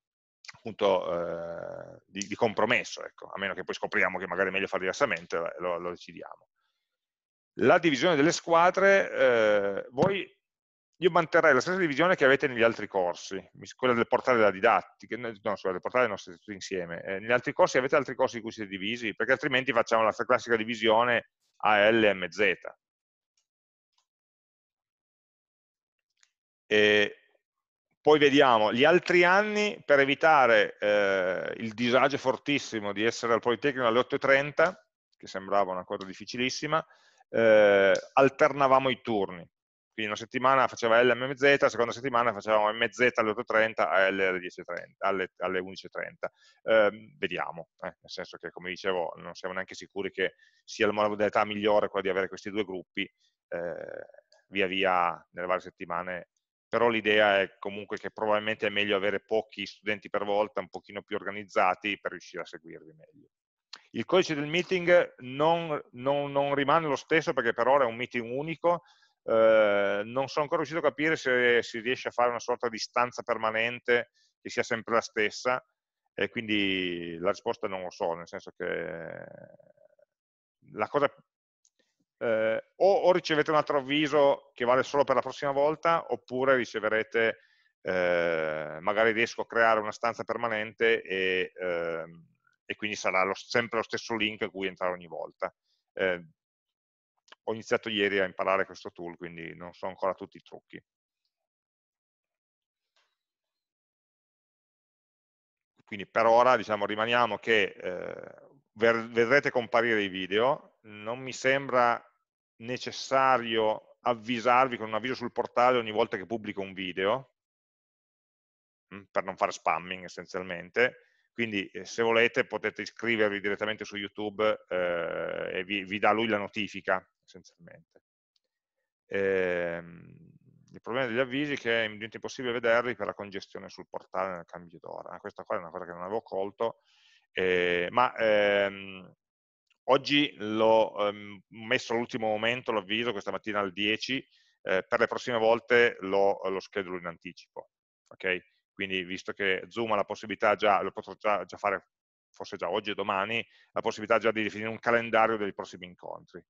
punto eh, di, di, compromesso, ecco, a meno che poi scopriamo che magari è meglio fare diversamente, lo, lo decidiamo. La divisione delle squadre, eh, voi, io manterrei la stessa divisione che avete negli altri corsi, quella del portale della didattica, no, scusa, del portale nostro tutti insieme. Eh, negli altri corsi avete altri corsi in cui siete divisi? Perché altrimenti facciamo la classica divisione AL e MZ. E poi vediamo, gli altri anni, per evitare eh, il disagio fortissimo di essere al Politecnico alle 8.30, che sembrava una cosa difficilissima, eh, alternavamo i turni. Quindi una settimana faceva L MZ, la seconda settimana facevamo MZ alle 8.30 e L alle, 10.30, alle, alle 11.30. Eh, vediamo, nel senso che, come dicevo, non siamo neanche sicuri che sia la modalità migliore quella di avere questi due gruppi, eh, via via nelle varie settimane però l'idea è comunque che probabilmente è meglio avere pochi studenti per volta, un pochino più organizzati per riuscire a seguirli meglio. Il codice del meeting non, non, non rimane lo stesso perché per ora è un meeting unico, eh, non sono ancora riuscito a capire se si riesce a fare una sorta di stanza permanente che sia sempre la stessa e quindi la risposta non lo so, nel senso che la cosa eh, o, o, ricevete un altro avviso che vale solo per la prossima volta oppure riceverete eh, magari riesco a creare una stanza permanente e, eh, e quindi sarà lo, sempre lo stesso link a cui entrare ogni volta. Eh, ho iniziato ieri a imparare questo tool, quindi non so ancora tutti i trucchi. Quindi per ora diciamo, rimaniamo che eh, vedrete comparire i video, non mi sembra necessario avvisarvi con un avviso sul portale ogni volta che pubblico un video, Mm, per non fare spamming essenzialmente, quindi eh, se volete potete iscrivervi direttamente su YouTube eh, e vi, vi, dà lui la notifica essenzialmente. Ehm, il problema degli avvisi è che diventa impossibile vederli per la congestione sul portale nel cambio d'ora. Questa qua è una cosa che non avevo colto, eh, ma ehm, oggi l'ho ehm, messo all'ultimo momento l'avviso, questa mattina alle 10, eh, per le prossime volte lo, lo schedulo in anticipo. Okay? quindi visto che Zoom ha la possibilità già, lo potrò già, già fare forse già oggi o domani, la possibilità già di definire un calendario dei prossimi incontri.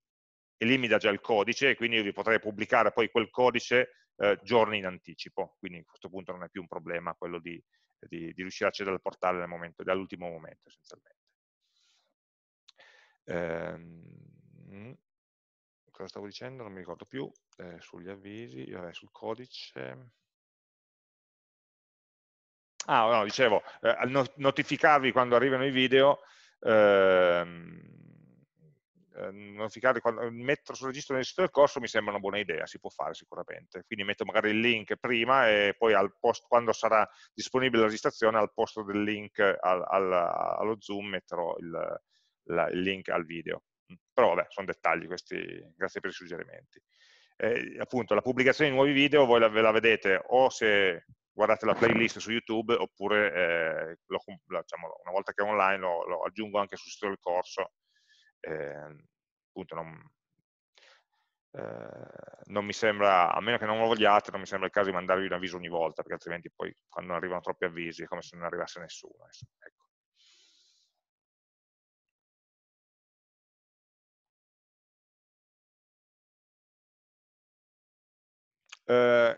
E lì mi dà già il codice e quindi io potrei pubblicare poi quel codice eh, giorni in anticipo, quindi a questo punto non è più un problema quello di, di, di riuscire a accedere al portale dall'ultimo momento essenzialmente. Ehm, cosa stavo dicendo? Non mi ricordo più, eh, sugli avvisi, vabbè, sul codice Ah, no, dicevo, eh, notificarvi quando arrivano i video, ehm, eh, notificarvi quando metterlo sul registro del sito del corso mi sembra una buona idea, si può fare sicuramente. Quindi metto magari il link prima e poi post, quando sarà disponibile la registrazione, al posto del link al, al, allo Zoom metterò il, la, il, link al video. Però vabbè, sono dettagli questi, grazie per i suggerimenti. Eh, appunto, la pubblicazione di nuovi video voi la, ve la vedete o se guardate la playlist su YouTube oppure eh, lo, diciamo, una volta che è online lo, lo, aggiungo anche sul sito del corso. Eh, appunto non, eh, non, mi sembra, a meno che non lo vogliate, non mi sembra il caso di mandarvi un avviso ogni volta, perché altrimenti poi quando arrivano troppi avvisi è come se non arrivasse nessuno. Ecco. Eh,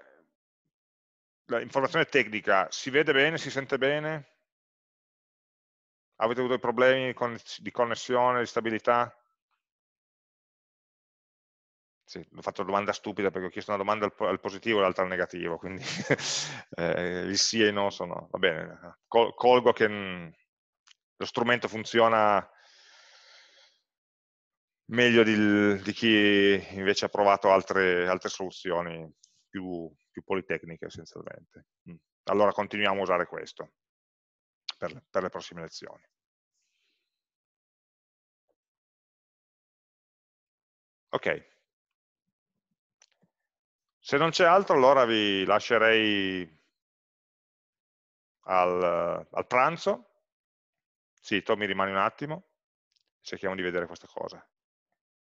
informazione tecnica, si vede bene, si sente bene? Avete avuto problemi di connessione, di stabilità? Sì, ho fatto domanda stupida perché ho chiesto una domanda al, positivo e l'altra al negativo, quindi <laughs> eh, il sì e il no sono, va bene, Col, colgo che mh, lo strumento funziona meglio di, di, chi invece ha provato altre, altre soluzioni più, più politecniche essenzialmente. Mm. Allora continuiamo a usare questo per, per le prossime lezioni. Ok. Se non c'è altro allora vi lascerei al, al pranzo. Sì, Tommy rimani un attimo, cerchiamo di vedere questa cosa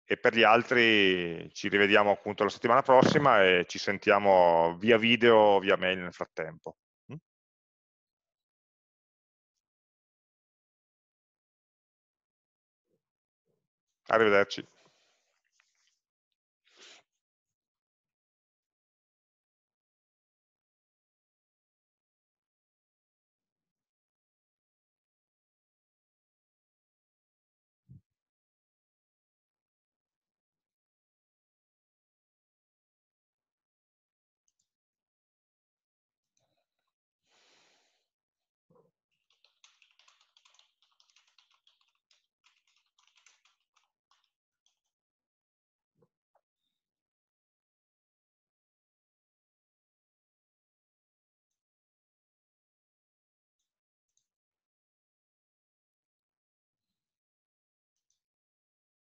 e per gli altri ci rivediamo appunto la settimana prossima e ci sentiamo via video o via mail nel frattempo. Mm? Arrivederci.